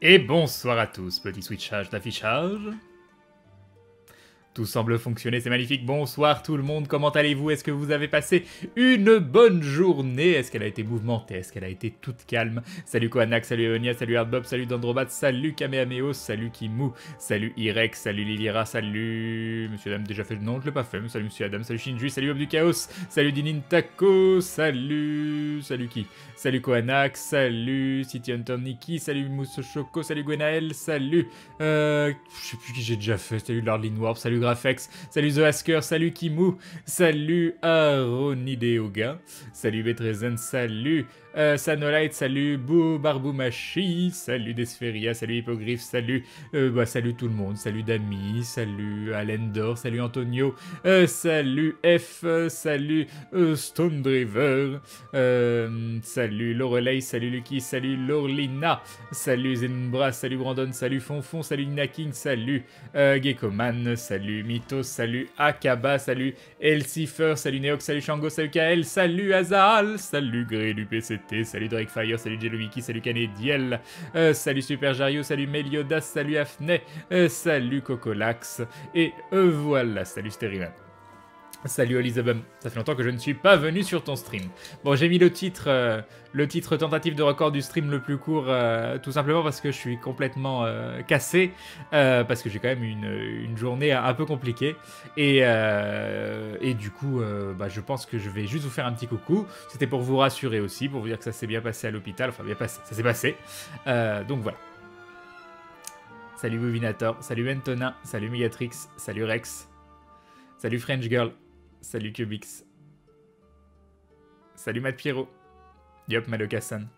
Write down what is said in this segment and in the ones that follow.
Et bonsoir à tous, petit switchage d'affichage. Tout semble fonctionner, c'est magnifique. Bonsoir tout le monde, comment allez-vous? Est-ce que vous avez passé une bonne journée? Est-ce qu'elle a été mouvementée? Est-ce qu'elle a été toute calme? Salut Kohanak, salut Eonia, salut Hardbob, salut Dandrobat, salut Kamehameos, salut Kimu, salut Irex, salut Lilira, salut... Monsieur Adam, déjà fait nom, je l'ai pas fait, mais salut Monsieur Adam, salut Shinju, salut Bob du Chaos, salut Dinin Taco, salut... Salut qui? Salut Kohanak, salut City Hunter Nikki, salut Mousse Choco, salut Gwenaël, salut... Euh... Je sais plus qui j'ai déjà fait, salut Lordlin Warp, salut Grafex, salut The Asker, salut Kimu, salut Aronideoga, salut Betrezen, salut euh, Sanolite, salut. Bou Barboumachi, salut Desferia, salut Hippogriff, salut, euh, bah, salut tout le monde, salut Dami, salut Alendor, salut Antonio, euh, salut F, salut euh, Stone Driver, salut Lorelei, salut Lucky, salut Lorlina, salut Zenbra, salut Brandon, salut Fonfon, salut Nina King, salut Geckoman, salut Mythos, salut Akaba, salut Elcifer, salut Neox, salut Shango, salut Kael, salut Azal, salut Gré du Salut Drakefire, salut Jelowiki, salut Canediel, euh, salut Super Jario, salut Meliodas, salut Afne, euh, salut Cocolax, et euh, voilà, salut Steriman. Salut Elizabeth, ça fait longtemps que je ne suis pas venu sur ton stream. Bon, j'ai mis le titre, euh, le titre tentative de record du stream le plus court, euh, tout simplement parce que je suis complètement euh, cassé, parce que j'ai quand même une, journée un peu compliquée, et, du coup, bah, je pense que je vais juste vous faire un petit coucou. C'était pour vous rassurer aussi, pour vous dire que ça s'est bien passé à l'hôpital, enfin bien passé, ça s'est passé. Donc voilà. Salut Bovinator, salut Antonin, salut Megatrix, salut Rex, salut French Girl. Salut Cubix. Salut Matt Pierrot. Yop Madokassan.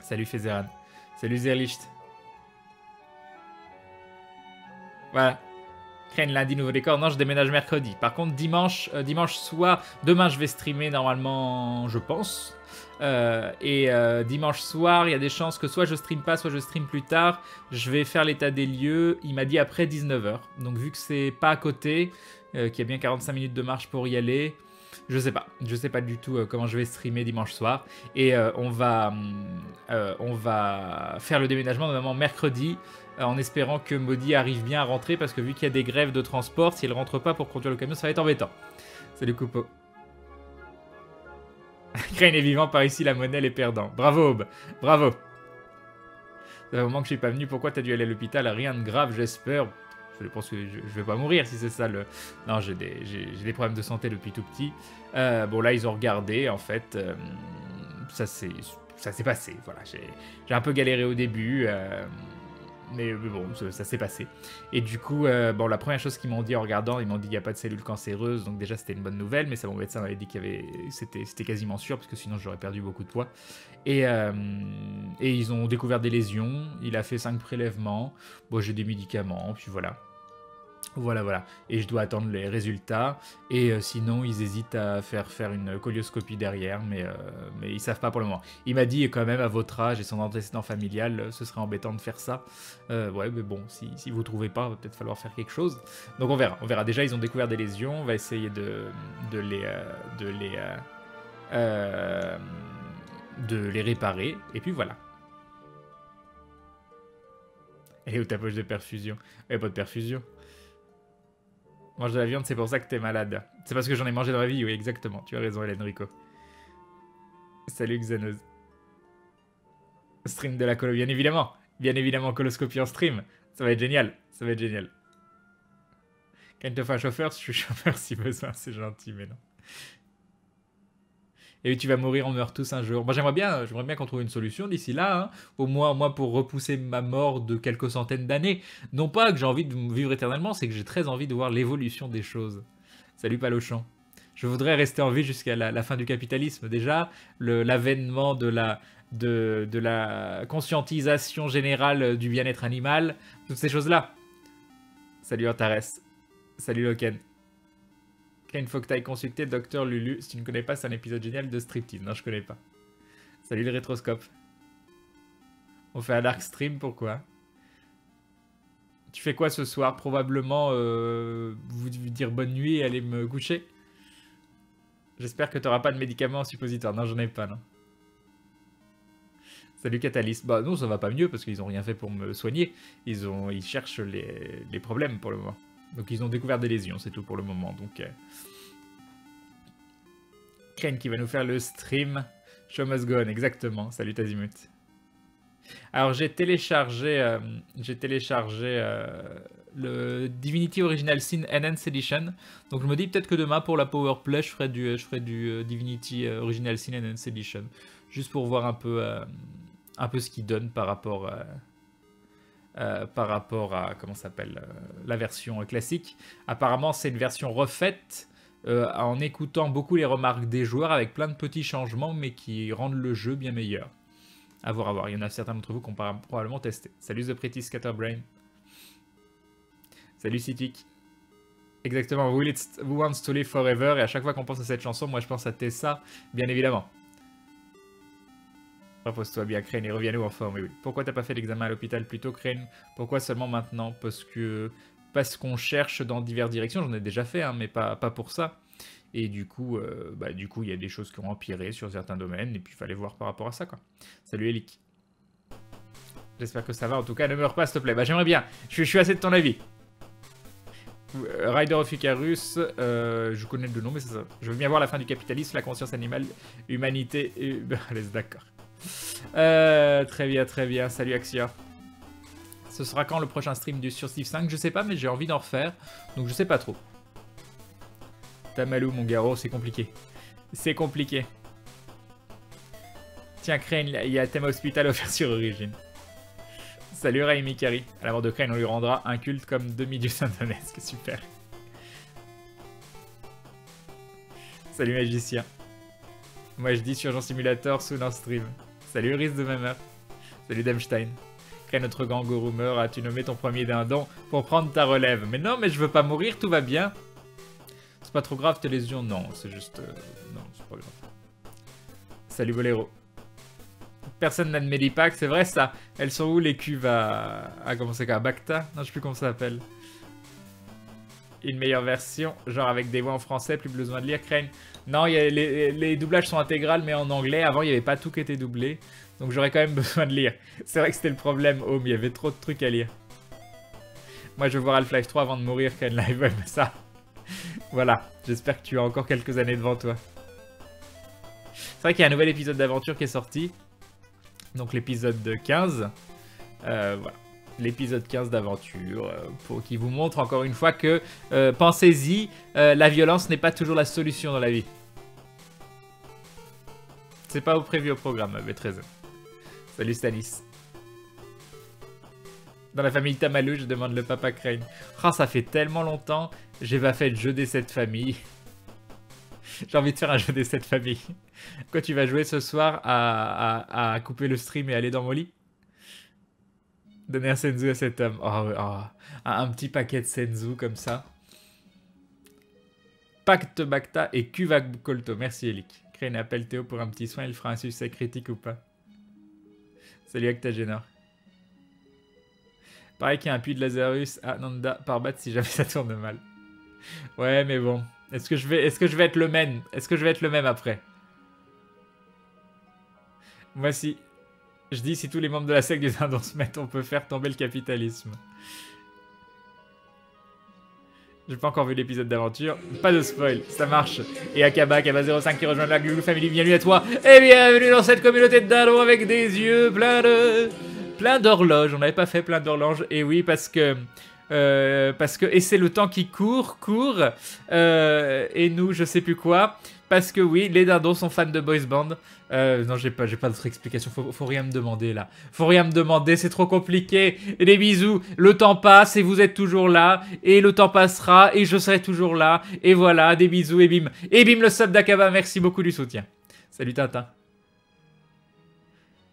Salut Fezeran. Salut Zerlicht. Voilà. Crane lundi, nouveau décor. Non, je déménage mercredi. Par contre, dimanche, euh, dimanche soir, demain je vais streamer normalement, je pense. Euh, et euh, dimanche soir, il y a des chances que soit je stream pas, soit je stream plus tard. Je vais faire l'état des lieux. Il m'a dit après 19h. Donc vu que c'est pas à côté, qu'il y a bien 45 minutes de marche pour y aller. Je sais pas, je sais pas du tout euh, comment je vais streamer dimanche soir. Et euh, on, va, euh, on va faire le déménagement notamment mercredi, euh, en espérant que Maudit arrive bien à rentrer, parce que vu qu'il y a des grèves de transport, s'il rentre pas pour conduire le camion, ça va être embêtant. Salut Coupeau. Crane est vivant par ici, la monnaie les perdants. Bravo Aube, bravo. Ça fait un moment que je suis pas venu, pourquoi t'as dû aller à l'hôpital? Rien de grave, j'espère. Je pense que je, je vais pas mourir si c'est ça le. Non, j'ai des, problèmes de santé depuis tout petit. Euh, bon, là, ils ont regardé, en fait. euh, ça s'est, passé. Voilà, j'ai, un peu galéré au début. euh, mais, bon, ça, s'est passé. Et du coup, euh, bon, la première chose qu'ils m'ont dit en regardant, ils m'ont dit qu'il n'y a pas de cellules cancéreuses, donc déjà c'était une bonne nouvelle, mais ça mon médecin m'avait dit qu'il y avait, c'était, quasiment sûr, parce que sinon j'aurais perdu beaucoup de poids. Et, et ils ont découvert des lésions, il a fait 5 prélèvements, bon j'ai des médicaments, puis voilà. Voilà, voilà. Et je dois attendre les résultats. Et euh, sinon, ils hésitent à faire faire une colioscopie derrière, mais, euh, ils savent pas pour le moment. Il m'a dit quand même, à votre âge et son antécédent familial, euh, ce serait embêtant de faire ça. Euh, ouais, mais bon, si, vous trouvez pas, va peut-être falloir faire quelque chose. Donc on verra. On. Déjà, ils ont découvert des lésions. On va essayer de, les... réparer. Et puis voilà. Est où ta poche de perfusion? Pas de perfusion. Mange de la viande, c'est pour ça que t'es malade. C'est parce que j'en ai mangé dans ma vie, oui, exactement. Tu as raison, Hélène Rico. Salut Xanos. Stream de la colo, bien évidemment. Bien évidemment, coloscopie en stream. Ça va être génial. Ça va être génial. Quand il te fait un chauffeur, je suis chauffeur si besoin, c'est gentil, mais non. Et tu vas mourir, on meurt tous un jour. Moi, j'aimerais bien, j'aimerais bien qu'on trouve une solution d'ici là, hein. au moins, moi, pour repousser ma mort de quelques centaines d'années. Non pas que j'ai envie de vivre éternellement, c'est que j'ai très envie de voir l'évolution des choses. Salut Palochon. Je voudrais rester en vie jusqu'à la, fin du capitalisme. Déjà, l'avènement de la, de, de la conscientisation générale du bien-être animal, toutes ces choses-là. Salut Antares. Salut Loken. Il faut que tu ailles consulter Docteur Lulu. Si tu ne connais pas, c'est un épisode génial de Striptease. Non, je connais pas. Salut le rétroscope. On fait un dark stream, pourquoi? Tu fais quoi ce soir? Probablement euh, vous dire bonne nuit et aller me coucher? J'espère que tu n'auras pas de médicaments en suppositoire. Non, j'en ai pas, non. Salut Catalyst. Bah non, ça va pas mieux parce qu'ils ont rien fait pour me soigner. Ils, ont, ils cherchent les, les problèmes pour le moment. Donc ils ont découvert des lésions, c'est tout pour le moment. Donc... Euh... Qui va nous faire le stream. Show must go on, exactement. Salut Tazimut. Alors j'ai téléchargé, euh, j'ai téléchargé euh, le Divinity Original Sin Enhanced Edition. Donc je me dis peut-être que demain pour la Power Play, je ferai du, je ferai du Divinity Original Sin Enhanced Edition, juste pour voir un peu, un peu ce qu'il donne par rapport, par rapport à comment s'appelle la version classique. Apparemment c'est une version refaite. en écoutant beaucoup les remarques des joueurs avec plein de petits changements mais qui rendent le jeu bien meilleur. A voir, à voir. Il y en a certains d'entre vous qui ont probablement testé. Salut The Pretty Scatterbrain. Salut Citic. Exactement, Who Wants to Live Forever. Et à chaque fois qu'on pense à cette chanson, moi je pense à Tessa, bien évidemment. Repose-toi bien, Crane, et reviens-nous en forme. Oui. Pourquoi t'as pas fait l'examen à l'hôpital plus tôt, Crane? Pourquoi seulement maintenant? Parce que parce qu'on cherche dans diverses directions. J'en ai déjà fait, hein, mais pas, pas pour ça. Et du coup, euh, bah, du coup, il y a des choses qui ont empiré sur certains domaines, et puis il fallait voir par rapport à ça, quoi. Salut Elik. J'espère que ça va. En tout cas, ne meurs pas, s'il te plaît. Bah, j'aimerais bien. Je, suis assez de ton avis. Euh, Rider of Icarus, euh, je connais le nom, mais c'est ça. Je veux bien voir la fin du capitalisme, la conscience animale, humanité et... Allez, d'accord. Très bien, très bien. Salut Axia. Ce sera quand le prochain stream du sur Steve 5 Je sais pas, mais j'ai envie d'en refaire, donc je sais pas trop. Tamalou, mon garo, c'est compliqué. C'est compliqué. Tiens, Crane, il y a thème hospital offert sur Origine. Salut Raimi Kari. À la mort de Crane, on lui rendra un culte comme demi du Saint-Donesque. Super. Salut Magicien. Moi je dis Surgeon Simulator sous un stream. Salut Uris de même Salut Demstein. Crane, notre gangourou meurt, as-tu nommé ton premier dindon pour prendre ta relève? Mais non, mais je veux pas mourir, tout va bien. C'est pas trop grave tes lésions Non, c'est juste... Euh, non, c'est pas grave. Salut Bolero. Personne n'a de Medipack, c'est vrai ça Elles sont où les cuves à... à comment c'est quoi Bacta? Non, je sais plus comment ça s'appelle. Une meilleure version, genre avec des voix en français, plus besoin de lire, Crane. Non, les, doublages sont intégrales, mais en anglais. Avant, il n'y avait pas tout qui était doublé. Donc j'aurais quand même besoin de lire. C'est vrai que c'était le problème, Home, il y avait trop de trucs à lire. Moi, je veux voir Half-Life 3 avant de mourir, Crane Live, mais ça... voilà, j'espère que tu as encore quelques années devant toi. C'est vrai qu'il y a un nouvel épisode d'aventure qui est sorti. Donc l'épisode 15. Euh, voilà. L'épisode 15 d'aventure, euh, pour qui vous montre encore une fois que, euh, pensez-y, la violence n'est pas toujours la solution dans la vie. C'est pas au prévu au programme, B13. Salut Stanis. Dans la famille Tamalou, je demande le papa Crane. Oh, ça fait tellement longtemps, j'ai pas fait de jeu des 7 familles. J'ai envie de faire un jeu des 7 familles. Quoi, tu vas jouer ce soir à, couper le stream et aller dans mon lit? Donner un Senzu à cet homme. Oh, oh, un, petit paquet de Senzu comme ça. Pacte Bacta et Kuvak Kolto. Merci Elik. Crane appelle Théo pour un petit soin, il fera un succès critique ou pas. Salut Actagénor. Pareil qu'il y a un puits de Lazarus à Nanda par si jamais ça tourne mal. Ouais, mais bon. Est-ce que je vais, est-ce que je vais être le même Est-ce que je vais être le même après? Moi, si. Je dis, si tous les membres de la secte des Indons se mettent, on peut faire tomber le capitalisme. J'ai pas encore vu l'épisode d'aventure. Pas de spoil, ça marche. Et Akaba, Akaba 05 qui rejoint la Google Family, bienvenue à toi. Et bienvenue dans cette communauté de dindons avec des yeux pleins de plein d'horloges. On n'avait pas fait plein d'horloges. Et oui, parce que... Euh, parce que et c'est le temps qui court, court, euh, et nous je sais plus quoi, parce que oui, les dindons sont fans de boys band. Euh, non, j'ai pas, pas d'autre explication. Faut, faut rien me demander là. Faut rien me demander, c'est trop compliqué. Des bisous. Le temps passe et vous êtes toujours là. Et le temps passera et je serai toujours là. Et voilà, des bisous et bim. Et bim le sub d'Akaba. Merci beaucoup du soutien. Salut Tintin.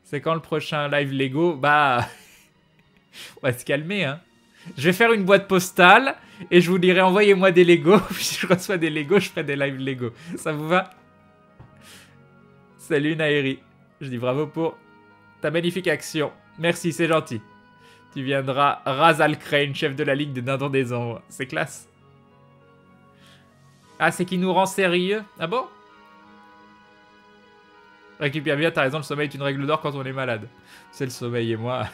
C'est quand le prochain live Lego? Bah, on va se calmer, hein. Je vais faire une boîte postale et je vous dirai envoyez-moi des Lego. si je reçois des Lego, je ferai des lives Lego. Ça vous va? Salut Nairi. Je dis bravo pour ta magnifique action. Merci, c'est gentil. Tu viendras Razal Crane, chef de la Ligue des Dindons des Ombres. C'est classe. Ah, c'est qui nous rend sérieux? Ah bon? Récupère bien, t'as raison, le sommeil est une règle d'or quand on est malade. C'est le sommeil et moi.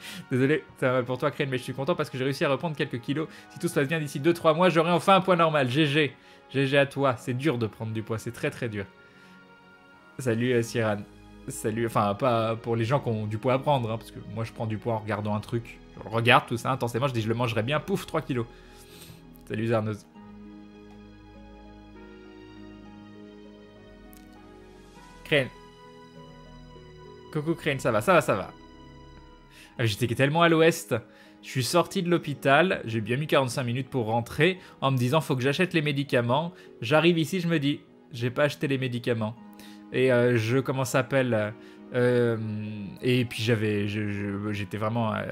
Désolé, ça va pour toi, Crane, mais je suis content parce que j'ai réussi à reprendre quelques kilos. Si tout se passe bien d'ici 2-3 mois, j'aurai enfin un poids normal. GG. GG à toi. C'est dur de prendre du poids, c'est très très dur. Salut, euh, Salut, enfin, pas pour les gens qui ont du poids à prendre, hein, parce que moi je prends du poids en regardant un truc. Je regarde tout ça intensément, je dis je le mangerai bien, pouf, 3 kilos. Salut Zarnoz. Crane. Coucou Crane, ça va, ça va, ça va. Ah, j'étais tellement à l'ouest. Je suis sorti de l'hôpital, j'ai bien mis 45 minutes pour rentrer en me disant faut que j'achète les médicaments. J'arrive ici, je me dis j'ai pas acheté les médicaments. Et euh, je, comment ça s'appelle euh, Et puis j'avais, j'étais vraiment euh,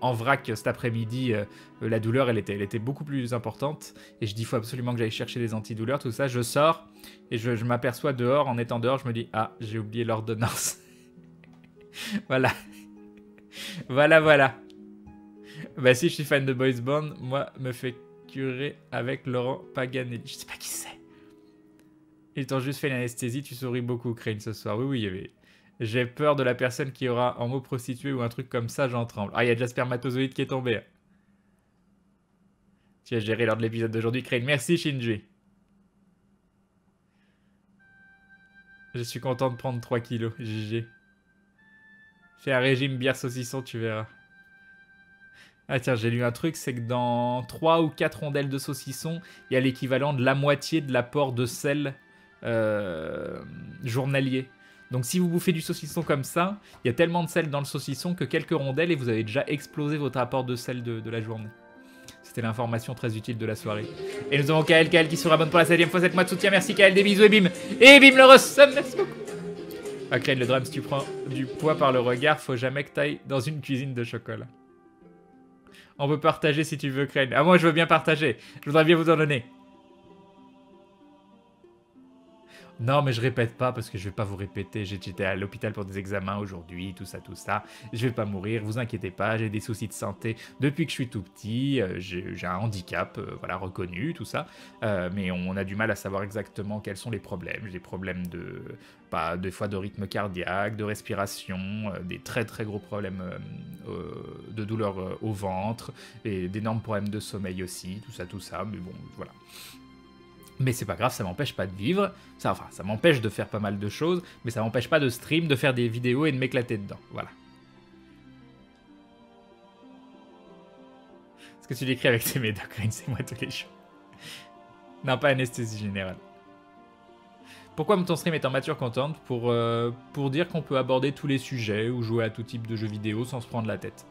en vrac cet après-midi. la douleur, elle était, elle était beaucoup plus importante. Et je dis faut absolument que j'aille chercher les antidouleurs, tout ça. Je sors et je m'aperçois dehors, en étant dehors, je me dis ah, j'ai oublié l'ordonnance. voilà. voilà, voilà. Bah si je suis fan de Boys Band, moi me fait curer avec Laurent Paganelli. Je sais pas qui c'est. Ils t'ont juste fait l'anesthésie, tu souris beaucoup, Crane, ce soir. Oui, oui, il y avait... J'ai peur de la personne qui aura un mot prostituée ou un truc comme ça, j'en tremble. Ah, il y a déjà Spermatozoïde qui est tombé. Tu as géré lors de l'épisode d'aujourd'hui, Crane. Merci, Shinji. Je suis content de prendre 3 kilos, GG. Fais un régime bière saucisson, tu verras. Ah tiens, j'ai lu un truc, c'est que dans 3 ou 4 rondelles de saucisson, il y a l'équivalent de la moitié de l'apport de sel euh, journalier. Donc si vous bouffez du saucisson comme ça, il y a tellement de sel dans le saucisson que quelques rondelles et vous avez déjà explosé votre apport de sel de, la journée. C'était l'information très utile de la soirée. Et nous avons Kael, Kael qui sera bonne pour la 7ème fois 7 mois de soutien. Merci Kael, des bisous et bim. Et bim le resum, merci beaucoup. Ah, le drame, si tu prends du poids par le regard, faut jamais que t'ailles dans une cuisine de chocolat. On peut partager si tu veux, Crane. Ah, moi, je veux bien partager. Je voudrais bien vous en donner. Non, mais je répète pas parce que je vais pas vous répéter. J'étais à l'hôpital pour des examens aujourd'hui, tout ça, tout ça. Je vais pas mourir, vous inquiétez pas. J'ai des soucis de santé depuis que je suis tout petit. Euh, j'ai un handicap, euh, voilà, reconnu, tout ça. Euh, mais on a du mal à savoir exactement quels sont les problèmes. J'ai des problèmes de, pas des fois de rythme cardiaque, de respiration, des très très gros problèmes de douleur au ventre et d'énormes problèmes de sommeil aussi, tout ça, tout ça. Mais bon, voilà. Mais c'est pas grave, ça m'empêche pas de vivre. Ça, enfin, ça m'empêche de faire pas mal de choses, mais ça m'empêche pas de stream, de faire des vidéos et de m'éclater dedans. Voilà. Ce que tu décris avec tes médocs, c'est moi tous les jours. non, pas anesthésie générale. Pourquoi ton stream est en mature contente pour, euh, pour dire qu'on peut aborder tous les sujets ou jouer à tout type de jeux vidéo sans se prendre la tête?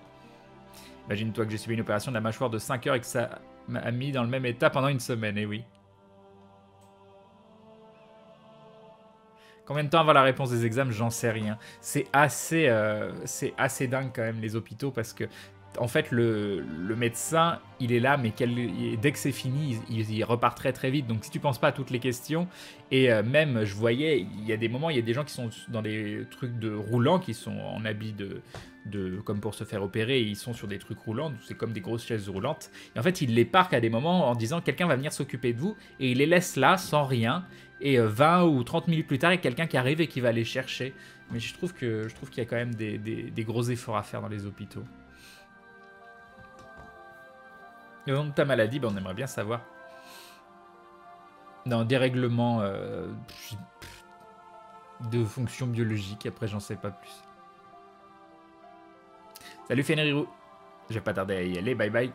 Imagine-toi que j'ai subi une opération de la mâchoire de 5 heures et que ça m'a mis dans le même état pendant une semaine, et eh oui. Combien de temps avant la réponse des examens J'en sais rien. C'est assez, euh, c'est assez dingue quand même les hôpitaux parce que en fait, le, médecin, il est là, mais dès que c'est fini, il, repart très très vite. Donc si tu penses pas à toutes les questions, et euh, même, je voyais, il y a des moments, il y a des gens qui sont dans des trucs de roulants, qui sont en habit de, de comme pour se faire opérer, et ils sont sur des trucs roulants, c'est comme des grosses chaises roulantes. Et en fait, il les parquent à des moments en disant quelqu'un va venir s'occuper de vous, et il les laisse là sans rien et 20 euh, ou 30 minutes plus tard, il y a quelqu'un qui arrive et qui va les chercher. Mais je trouve qu'il y a quand même des, gros efforts à faire dans les hôpitaux. Nom de ta maladie, ben on aimerait bien savoir. Non, dérèglement euh, de fonction biologique, après j'en sais pas plus. Salut Fenrirou, je vais pas tarder à y aller, bye bye.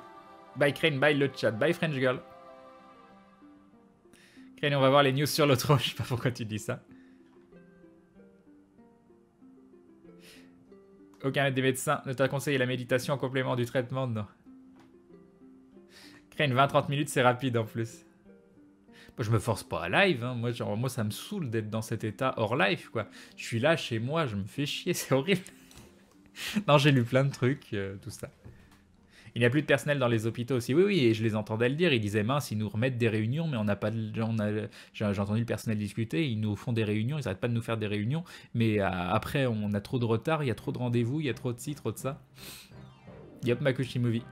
Bye Crane, bye le chat, bye French Girl on va voir les news sur l'autre. Je sais pas pourquoi tu dis ça. Aucun des médecins ne t'a conseillé la méditation en complément du traitement, non. Crane, 20-30 minutes, c'est rapide en plus. Moi, je me force pas à live. Hein. Moi, ça me saoule d'être dans cet état hors live, quoi. Je suis là chez moi, je me fais chier, c'est horrible. non, j'ai lu plein de trucs, euh, tout ça. Il n'y a plus de personnel dans les hôpitaux aussi. Oui, oui, et je les entendais le dire. Ils disaient, mince, ils nous remettent des réunions, mais on n'a pas de. J'ai entendu le personnel discuter, ils nous font des réunions, ils n'arrêtent pas de nous faire des réunions, mais euh, après, on a trop de retard, il y a trop de rendez-vous, il y a trop de ci, trop de ça. Yop, Makushi Movie.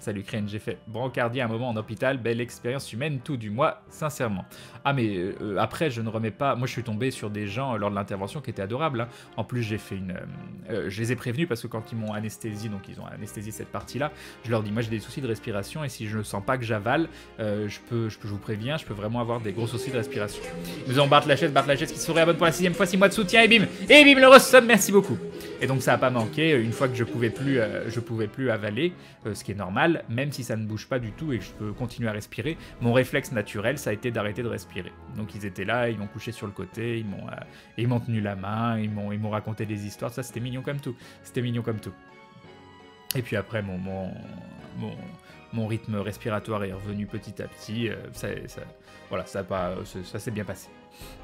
Salut Crane, j'ai fait brancardier un moment en hôpital, belle expérience humaine, tout du mois, sincèrement. Ah mais euh, après, je ne remets pas... Moi, je suis tombé sur des gens euh, lors de l'intervention qui étaient adorables. hein. En plus, j'ai fait une... euh, je les ai prévenus parce que quand ils m'ont anesthésié, donc ils ont anesthésié cette partie-là, je leur dis, moi j'ai des soucis de respiration et si je ne sens pas que j'avale, je, peux, je, peux, vous préviens, je peux vraiment avoir des gros soucis de respiration. Nous avons Bart Lachette, Bart Lachette qui se réabonne pour la sixième fois, six mois de soutien et bim Et bim, le resub, merci beaucoup Et donc ça a pas manqué, une fois que je pouvais plus, je pouvais plus avaler, ce qui est normal, même si ça ne bouge pas du tout et que je peux continuer à respirer, mon réflexe naturel, ça a été d'arrêter de respirer. Donc ils étaient là, ils m'ont couché sur le côté, ils m'ont euh, tenu la main, ils m'ont ils m'ont raconté des histoires, ça c'était mignon comme tout. C'était mignon comme tout. Et puis après, mon, mon, mon rythme respiratoire est revenu petit à petit. euh, ça, voilà, pas, ça, s'est bien passé.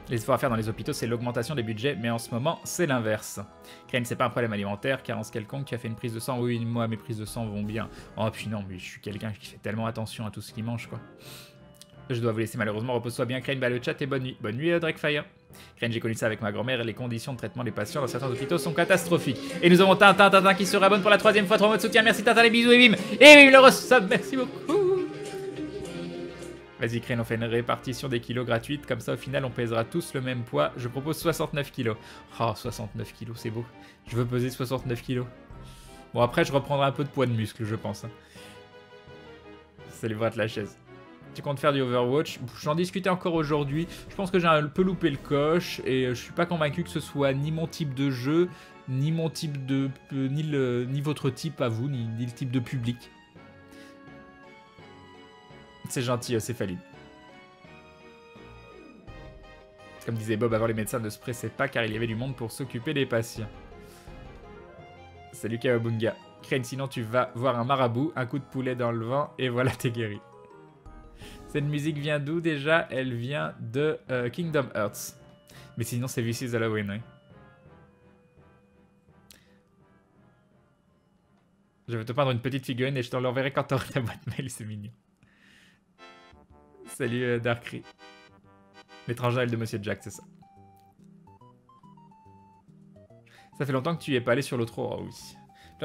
Les efforts à faire dans les hôpitaux, c'est l'augmentation des budgets, mais en ce moment, c'est l'inverse. Crane, c'est pas un problème alimentaire, carence quelconque, tu as fait une prise de sang. Oui, moi, mes prises de sang vont bien. Oh, puis non, mais je suis quelqu'un qui fait tellement attention à tout ce qu'il mange, quoi. Je dois vous laisser malheureusement, repose-toi bien, Crane, bah le chat et bonne nuit. Bonne nuit, euh, Drakefire. Crane, j'ai connu ça avec ma grand-mère et les conditions de traitement des patients dans certains hôpitaux sont catastrophiques. Et nous avons Tintin, Tintin qui se rabonne pour la troisième fois, trois mois de soutien. Merci Tintin, les bisous et bim. Et bim, le resub, merci beaucoup. Vas-y, Crane, on fait une répartition des kilos gratuite. Comme ça, au final, on pèsera tous le même poids. Je propose 69 kilos. Oh, 69 kilos, c'est beau. Je veux peser 69 kilos. Bon, après, je reprendrai un peu de poids de muscle, je pense. hein. Salut, Brat la chaise. Tu comptes faire du Overwatch J'en discutais encore aujourd'hui. Je pense que j'ai un peu loupé le coche et je suis pas convaincu que ce soit ni mon type de jeu, ni mon type de. euh, ni, le, ni votre type à vous, ni, ni le type de public. C'est gentil, euh, c'est valide. Comme disait Bob avant, les médecins ne se pressaient pas car il y avait du monde pour s'occuper des patients. Salut Kawabunga. Crane, sinon tu vas voir un marabout, un coup de poulet dans le vent et voilà, t'es guéri. Cette musique vient d'où déjà? Elle vient de euh, Kingdom Hearts. Mais sinon, c'est is Halloween. Je vais te peindre une petite figurine et je te l'enverrai quand t'auras la boîte mail, c'est mignon. Salut euh, Darkry. L'étrange Noël de Monsieur Jack, c'est ça. Ça fait longtemps que tu y es pas allé sur l'autre. Oh oui.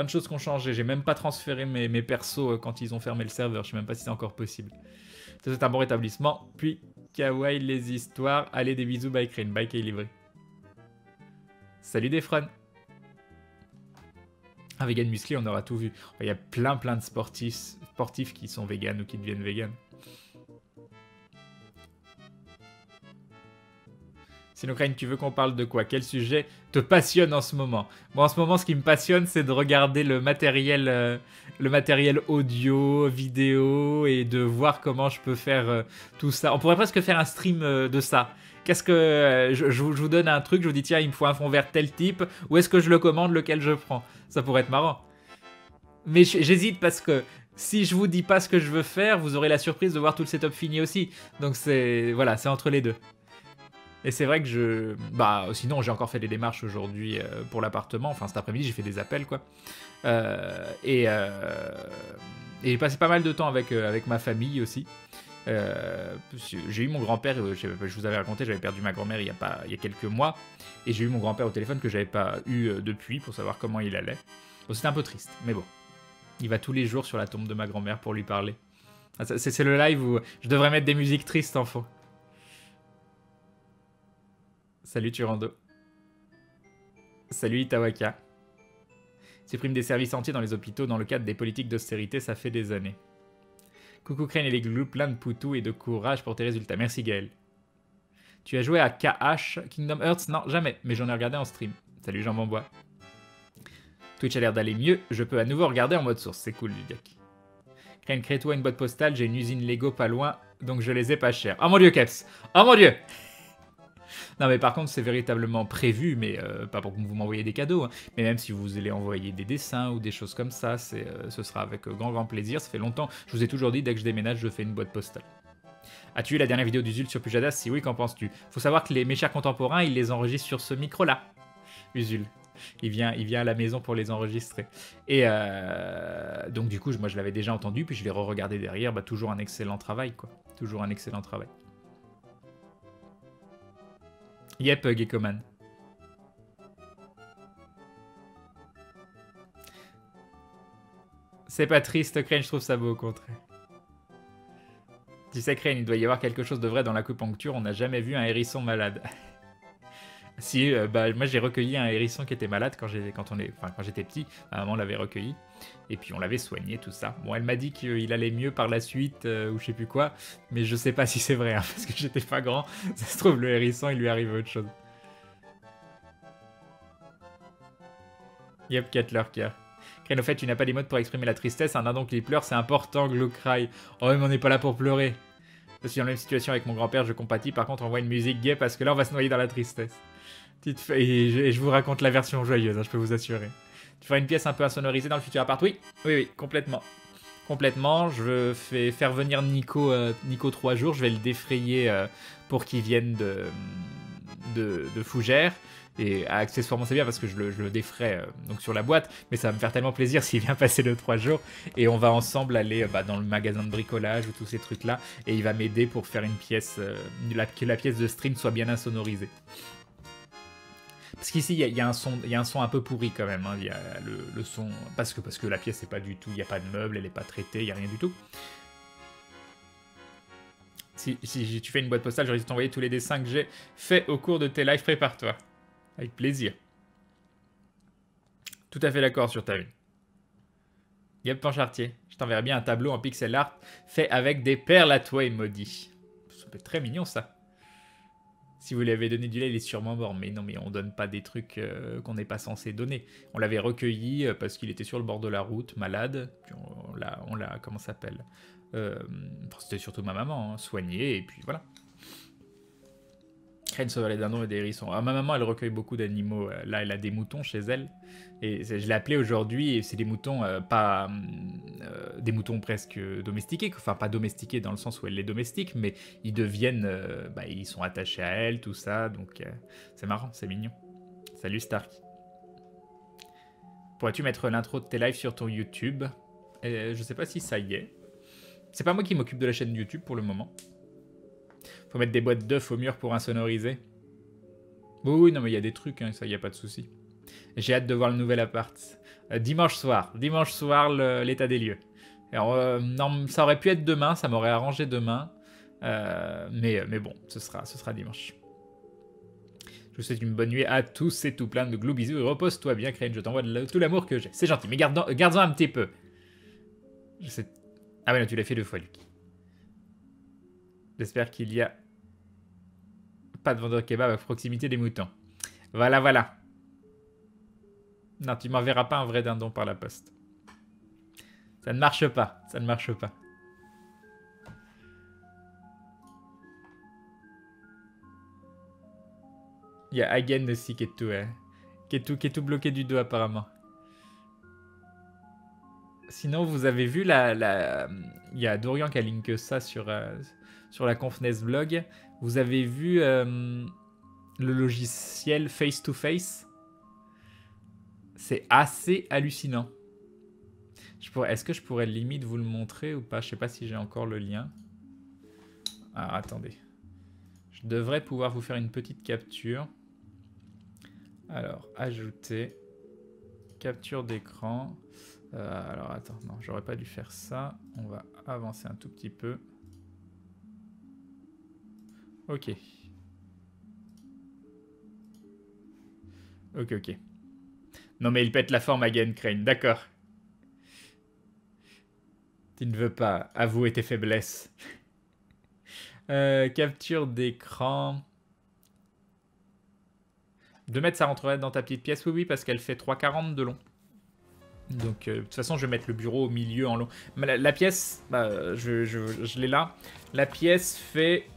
De choses qui ont changé. J'ai même pas transféré mes, persos euh, quand ils ont fermé le serveur. Je sais même pas si c'est encore possible. C'est un bon rétablissement. Puis, kawaii les histoires. Allez, des bisous, bye Crane. Bye, livré. Salut Defron. Un vegan musclé, on aura tout vu. Il y a plein, plein de sportifs, sportifs qui sont véganes ou qui deviennent véganes. Sinon, Crane, tu veux qu'on parle de quoi? Quel sujet te passionne en ce moment? Moi, en ce moment, ce qui me passionne, c'est de regarder le matériel, euh, le matériel audio, vidéo, et de voir comment je peux faire euh, tout ça. On pourrait presque faire un stream euh, de ça. Qu'est-ce que je, je vous donne un truc, je vous dis tiens, il me faut un fond vert tel type. Où est-ce que je le commande, lequel je prends? Ça pourrait être marrant. Mais j'hésite parce que si je vous dis pas ce que je veux faire, vous aurez la surprise de voir tout le setup fini aussi. Donc c'est voilà, c'est entre les deux. Et c'est vrai que je. Bah, sinon, j'ai encore fait des démarches aujourd'hui euh, pour l'appartement. Enfin, cet après-midi, j'ai fait des appels, quoi. Euh, et euh, et j'ai passé pas mal de temps avec, avec ma famille aussi. J'ai eu mon grand-père, je vous avais raconté, j'avais perdu ma grand-mère il, y a il y a quelques mois. Et j'ai eu mon grand-père au téléphone que j'avais pas eu depuis pour savoir comment il allait. C'était un peu triste, mais bon. Il va tous les jours sur la tombe de ma grand-mère pour lui parler. Ah, c'est le live où je devrais mettre des musiques tristes en fond. Salut Turando. Salut Itawaka. Supprime des services entiers dans les hôpitaux dans le cadre des politiques d'austérité, ça fait des années. Coucou Crane et les glous, plein de poutous et de courage pour tes résultats. Merci Gaël. Tu as joué à KH Kingdom Hearts? Non, jamais, mais j'en ai regardé en stream. Salut Jean Bambois. Twitch a l'air d'aller mieux, je peux à nouveau regarder en mode source, c'est cool Ludiac. Crane, crée-toi une boîte postale, j'ai une usine Lego pas loin, donc je les ai pas chers. Oh mon dieu, Keps Oh mon dieu non mais par contre c'est véritablement prévu, mais euh, pas pour que vous m'envoyiez des cadeaux, hein. mais même si vous allez envoyer des dessins ou des choses comme ça, euh, ce sera avec euh, grand grand plaisir. Ça fait longtemps, je vous ai toujours dit, dès que je déménage, je fais une boîte postale. As-tu eu la dernière vidéo d'Usul sur Pujadas? Si oui, qu'en penses-tu? Faut savoir que les, mes chers contemporains, ils les enregistrent sur ce micro-là, Usul. Il vient, il vient à la maison pour les enregistrer. Et donc du coup, moi je l'avais déjà entendu, puis je l'ai re-regardé derrière, bah, toujours un excellent travail, quoi. Toujours un excellent travail. Yep, euh, Geckoman. C'est pas triste, Crane, je trouve ça beau au contraire. Tu sais, Crane, il doit y avoir quelque chose de vrai dans l'acupuncture, on n'a jamais vu un hérisson malade. si, euh, bah, moi j'ai recueilli un hérisson qui était malade quand j'étais quand on est, enfin, quand j'étais petit, ma maman l'avait recueilli, et puis on l'avait soigné, tout ça. Bon, elle m'a dit qu'il allait mieux par la suite, euh, ou je sais plus quoi, mais je sais pas si c'est vrai, hein, parce que j'étais pas grand. Ça se trouve, le hérisson, il lui arrive autre chose. Yep, Catlerker. Crane, au fait, tu n'as pas des modes pour exprimer la tristesse. Un dindon qui pleure, c'est important, Cry. Oh, mais on n'est pas là pour pleurer. Je suis dans la même situation avec mon grand-père, je compatis. Par contre, on voit une musique gay parce que là, on va se noyer dans la tristesse. Et je, vous raconte la version joyeuse, hein, je peux vous assurer. Tu feras une pièce un peu insonorisée dans le futur appart Oui, oui, oui, complètement. Complètement. Je fais faire venir Nico, euh, Nico 3 jours. Je vais le défrayer euh, pour qu'il vienne de, de, de Fougères. Et accessoirement, c'est bien parce que je le, je euh, donc sur la boîte, mais ça va me faire tellement plaisir s'il vient passer le 3 jours. Et on va ensemble aller euh, bah, dans le magasin de bricolage ou tous ces trucs-là. Et il va m'aider pour faire une pièce, euh, que la pièce de stream soit bien insonorisée. Parce qu'ici, il y, a un son, un son un peu pourri quand même. Hein. Il y a le, son parce que parce que la pièce n'est pas du tout, il n'y a pas de meubles, elle n'est pas traitée, il n'y a rien du tout. Si, si, tu fais une boîte postale, j'aurais dû t'envoyer tous les dessins que j'ai faits au cours de tes lives. Prépare-toi. Avec plaisir. Tout à fait d'accord sur ta une. Yep, Panchartier. Je t'enverrai bien un tableau en pixel art fait avec des perles à toi et maudit. Ça peut être très mignon ça. Si vous lui avez donné du lait, il est sûrement mort. Mais non, mais on donne pas des trucs euh, qu'on n'est pas censé donner. On l'avait recueilli euh, parce qu'il était sur le bord de la route, malade. Puis on l'a, on l'a, comment s'appelle euh, C'était surtout ma maman, hein, soigné, et puis voilà. Sauve les dindons et des hérissons. Ah, ma maman, elle recueille beaucoup d'animaux. Euh, là, elle a des moutons chez elle. Et je l'ai appelé aujourd'hui, et c'est des moutons euh, pas. Euh, des moutons presque domestiqués. Enfin, pas domestiqués dans le sens où elle les domestique, mais ils deviennent. bah, ils sont attachés à elle, tout ça. Donc, c'est marrant, c'est mignon. Salut Stark. Pourrais-tu mettre l'intro de tes lives sur ton YouTube? Je sais pas si ça y est. C'est pas moi qui m'occupe de la chaîne YouTube pour le moment. Faut mettre des boîtes d'œufs au mur pour insonoriser. Oui, oui, non, mais il y a des trucs, hein, ça, il n'y a pas de souci. J'ai hâte de voir le nouvel appart. Euh, dimanche soir. Dimanche soir, l'état des lieux. Euh, non, ça aurait pu être demain, ça m'aurait arrangé demain. Euh, mais, mais bon, ce sera, ce sera dimanche. Je vous souhaite une bonne nuit à tous et tout plein de glou bisous et repose-toi bien, Crane. Je t'envoie tout l'amour que j'ai. C'est gentil, mais garde-en un petit peu. Ah ouais, non, tu l'as fait deux fois, Luc. J'espère qu'il y a pas de vendeur kebab à proximité des moutons. Voilà, voilà. Non, tu m'enverras pas un vrai dindon par la poste. Ça ne marche pas, ça ne marche pas. Il y a Hagen aussi qui est tout, tout, qui est tout bloqué du dos apparemment. Sinon, vous avez vu la. Il y a Dorian qui a link ça sur, euh, sur la Confness blog. Vous avez vu euh, le logiciel Face to Face? C'est assez hallucinant. Est-ce que je pourrais limite vous le montrer ou pas? Je sais pas si j'ai encore le lien. Attendez. Je devrais pouvoir vous faire une petite capture. Alors, ajouter. Capture d'écran. Euh, alors, attends, non, j'aurais pas dû faire ça. On va avancer un tout petit peu. Ok. Ok, ok. Non mais il pète la forme à Gain Crane, d'accord. Tu ne veux pas avouer tes faiblesses. Euh, capture d'écran. 2 mètres, ça rentrerait dans ta petite pièce Oui, oui, parce qu'elle fait 3,40 de long. Donc, euh, de toute façon, je vais mettre le bureau au milieu en long. La, pièce, bah, je l'ai là. La pièce fait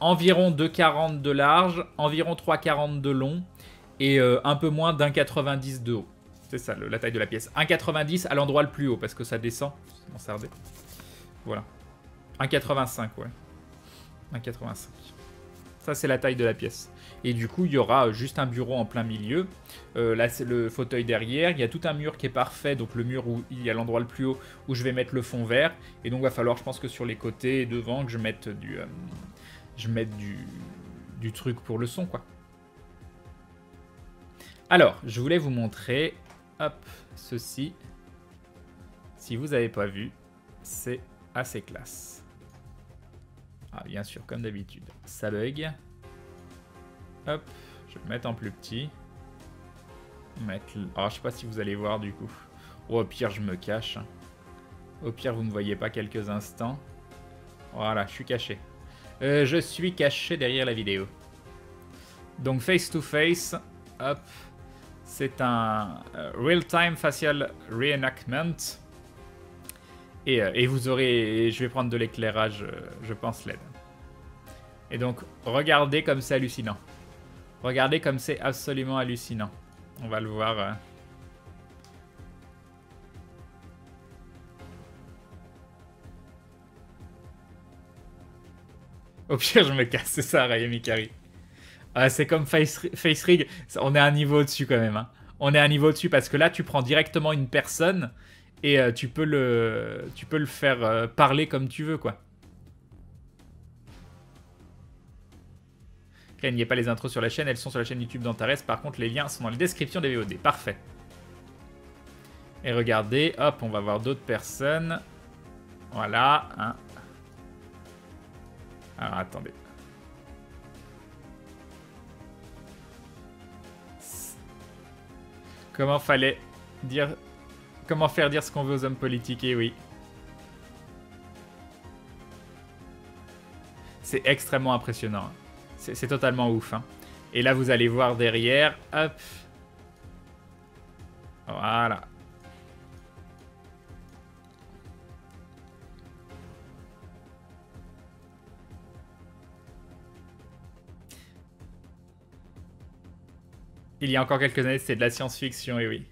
environ 2,40 de large, environ 3,40 de long et euh, un peu moins d'un 90 de haut. C'est ça la taille de la pièce. 1,90 à l'endroit le plus haut parce que ça descend. C'est Voilà. 1,85 ouais. 1,85. Ça c'est la taille de la pièce. Et du coup il y aura juste un bureau en plein milieu. Euh, là c'est le fauteuil derrière. Il y a tout un mur qui est parfait. Donc le mur où il y a l'endroit le plus haut où je vais mettre le fond vert. Et donc va falloir je pense que sur les côtés et devant que je mette du... Euh, je mette du, truc pour le son, quoi. Alors, je voulais vous montrer, hop, ceci. Si vous n'avez pas vu, c'est assez classe. Ah, bien sûr, comme d'habitude, ça bug. Hop, je vais le mettre en plus petit. Mettre... Oh, je sais pas si vous allez voir du coup. Oh, au pire, je me cache. Au pire, vous ne voyez pas quelques instants. Voilà, je suis caché. Euh, je suis caché derrière la vidéo. Donc face to face, hop, c'est un euh, real-time facial reenactment. Et, euh, et, vous aurez, je vais prendre de l'éclairage, je pense LED. Et donc regardez comme c'est hallucinant. Regardez comme c'est absolument hallucinant. On va le voir. Au pire, je me casse, c'est ça, Raya Mikari. Ah, c'est comme Face, Rig, on est un niveau au-dessus quand même. Hein. On est un niveau au-dessus parce que là, tu prends directement une personne et euh, tu, peux le, tu peux le faire euh, parler comme tu veux, quoi. Il n'y a pas les intros sur la chaîne, elles sont sur la chaîne YouTube d'Antares. Par contre, les liens sont dans la description des VOD. Parfait. Et regardez, hop, on va voir d'autres personnes. Voilà. Hein. Alors attendez. Comment fallait dire... Comment faire dire ce qu'on veut aux hommes politiques, et eh oui. C'est extrêmement impressionnant. C'est totalement ouf. Hein. Et là, vous allez voir derrière. Hop. Voilà. Il y a encore quelques années, c'était de la science-fiction, et oui.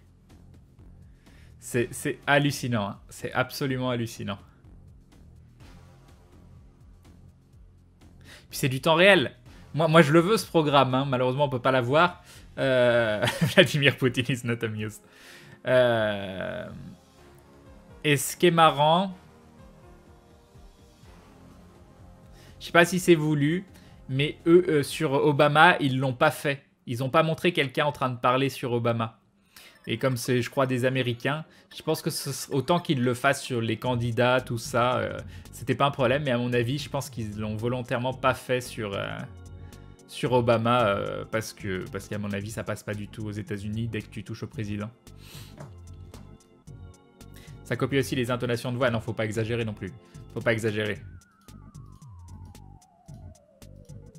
C'est hallucinant, hein. c'est absolument hallucinant. Puis c'est du temps réel. Moi, moi, je le veux ce programme, hein. malheureusement on peut pas l'avoir. Euh... Vladimir Poutine is not amused. Euh... Et ce qui est marrant, je sais pas si c'est voulu, mais eux, euh, sur Obama, ils l'ont pas fait. Ils n'ont pas montré quelqu'un en train de parler sur Obama. Et comme c'est, je crois, des Américains, je pense que autant qu'ils le fassent sur les candidats, tout ça, euh, c'était pas un problème. Mais à mon avis, je pense qu'ils l'ont volontairement pas fait sur, euh, sur Obama euh, parce que, parce qu'à mon avis, ça passe pas du tout aux États-Unis dès que tu touches au président. Ça copie aussi les intonations de voix. Non, faut pas exagérer non plus. Faut pas exagérer.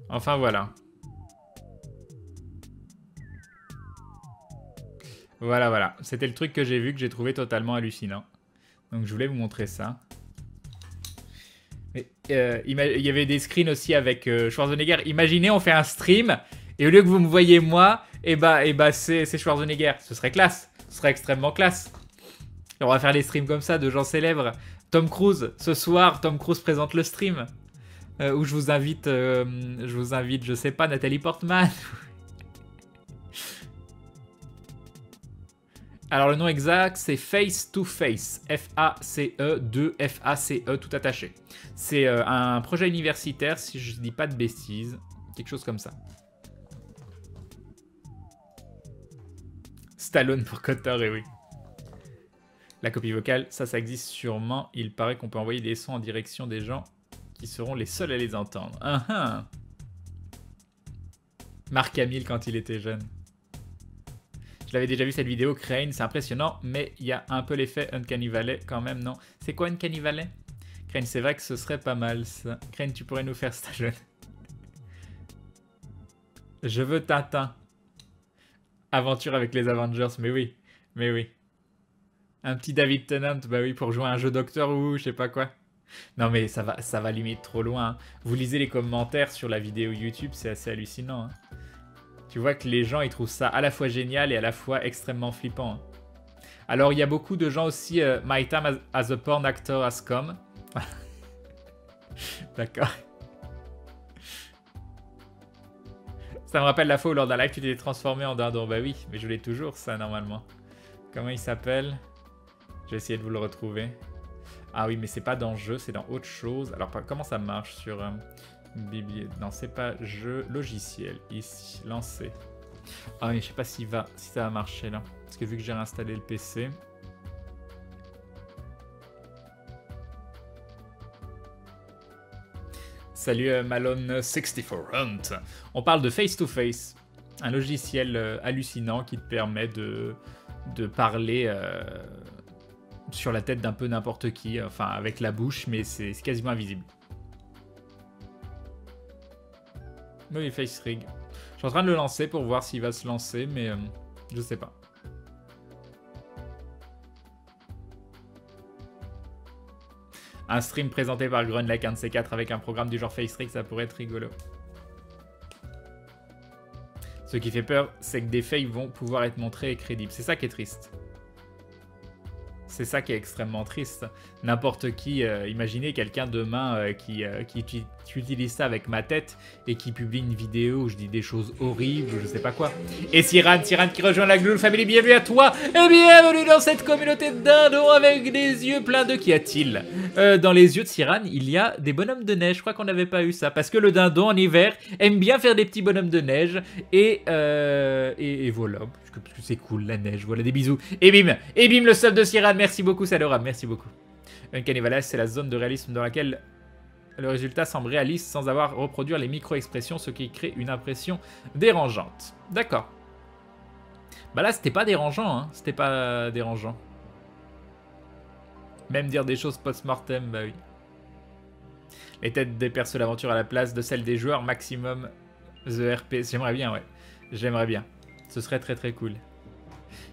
Enfin voilà. Voilà, voilà. C'était le truc que j'ai vu, que j'ai trouvé totalement hallucinant. Donc je voulais vous montrer ça. Euh, il y avait des screens aussi avec euh, Schwarzenegger. Imaginez, on fait un stream, et au lieu que vous me voyez moi, et bah, et bah c'est Schwarzenegger. Ce serait classe. Ce serait extrêmement classe. on va faire des streams comme ça de gens célèbres. Tom Cruise, ce soir, Tom Cruise présente le stream. Euh, où je vous invite, je vous invite, je sais pas, Nathalie Portman. Alors le nom exact, c'est Face to Face, F-A-C-E, 2 F-A-C-E, tout attaché. C'est euh, un projet universitaire, si je dis pas de bêtises, quelque chose comme ça. Stallone pour Kotor, et oui. La copie vocale, ça, ça existe sûrement. Il paraît qu'on peut envoyer des sons en direction des gens qui seront les seuls à les entendre. Uh -huh. Marc Hamill quand il était jeune. Je l'avais déjà vu cette vidéo, Crane, c'est impressionnant, mais il y a un peu l'effet Uncanny Valley quand même, non? C'est quoi Uncanny Valley? Crane, c'est vrai que ce serait pas mal. Crane, tu pourrais nous faire ça, jeune. Je veux Tintin. Aventure avec les Avengers, mais oui, mais oui. Un petit David Tennant, bah oui, pour jouer à un jeu Doctor ou je sais pas quoi. Non mais ça va, ça va trop loin. Hein. Vous lisez les commentaires sur la vidéo YouTube, c'est assez hallucinant. Hein. Tu vois que les gens, ils trouvent ça à la fois génial et à la fois extrêmement flippant. Hein. Alors, il y a beaucoup de gens aussi... Euh, My time as, a porn actor has come. D'accord. Ça me rappelle la fois où lors d'un live, tu t'es transformé en dindon. Bah oui, mais je l'ai toujours, ça, normalement. Comment il s'appelle? Je vais essayer de vous le retrouver. Ah oui, mais c'est pas dans jeu, c'est dans autre chose. Alors, comment ça marche sur... Euh, Biblier. Non, c'est pas jeu logiciel ici. Lancer. Ah oui, je sais pas si va, si ça va marcher là. Parce que vu que j'ai réinstallé le PC. Salut euh, Malone64 Hunt. On parle de face-to-face. un logiciel euh, hallucinant qui te permet de, parler. Euh, sur la tête d'un peu n'importe qui, enfin avec la bouche, mais c'est quasiment invisible. Oui, Face Rig. Je suis en train de le lancer pour voir s'il va se lancer, mais je sais pas. Un stream présenté par Grunlake, un de ces quatre, avec un programme du genre FaceTrick, ça pourrait être rigolo. Ce qui fait peur, c'est que des fakes vont pouvoir être montrés et crédibles. C'est ça qui est triste. C'est ça qui est extrêmement triste. N'importe qui, euh, imaginez quelqu'un demain euh, qui, euh, qui, utilise ça avec ma tête et qui publie une vidéo où je dis des choses horribles, je sais pas quoi. Et Siran, Siran qui rejoint la Gloul Family, bienvenue à toi et bienvenue dans cette communauté de dindons avec des yeux pleins de... Qu'y a-t-il? Dans les yeux de Siran, il y a des bonhommes de neige. Je crois qu'on n'avait pas eu ça parce que le dindon en hiver aime bien faire des petits bonhommes de neige et, et, voilà, parce que, c'est cool la neige. Voilà des bisous. Et bim, et bim le sub de Siran. Merci beaucoup, Salora. Merci beaucoup. Uncanny Valley, c'est la zone de réalisme dans laquelle le résultat semble réaliste sans avoir reproduire les micro-expressions, ce qui crée une impression dérangeante. D'accord. Bah là, c'était pas dérangeant, hein. C'était pas dérangeant. Même dire des choses post-mortem, bah oui. Les têtes des persos l'aventure à la place de celles des joueurs, maximum The RP. J'aimerais bien, ouais. J'aimerais bien. Ce serait très très cool.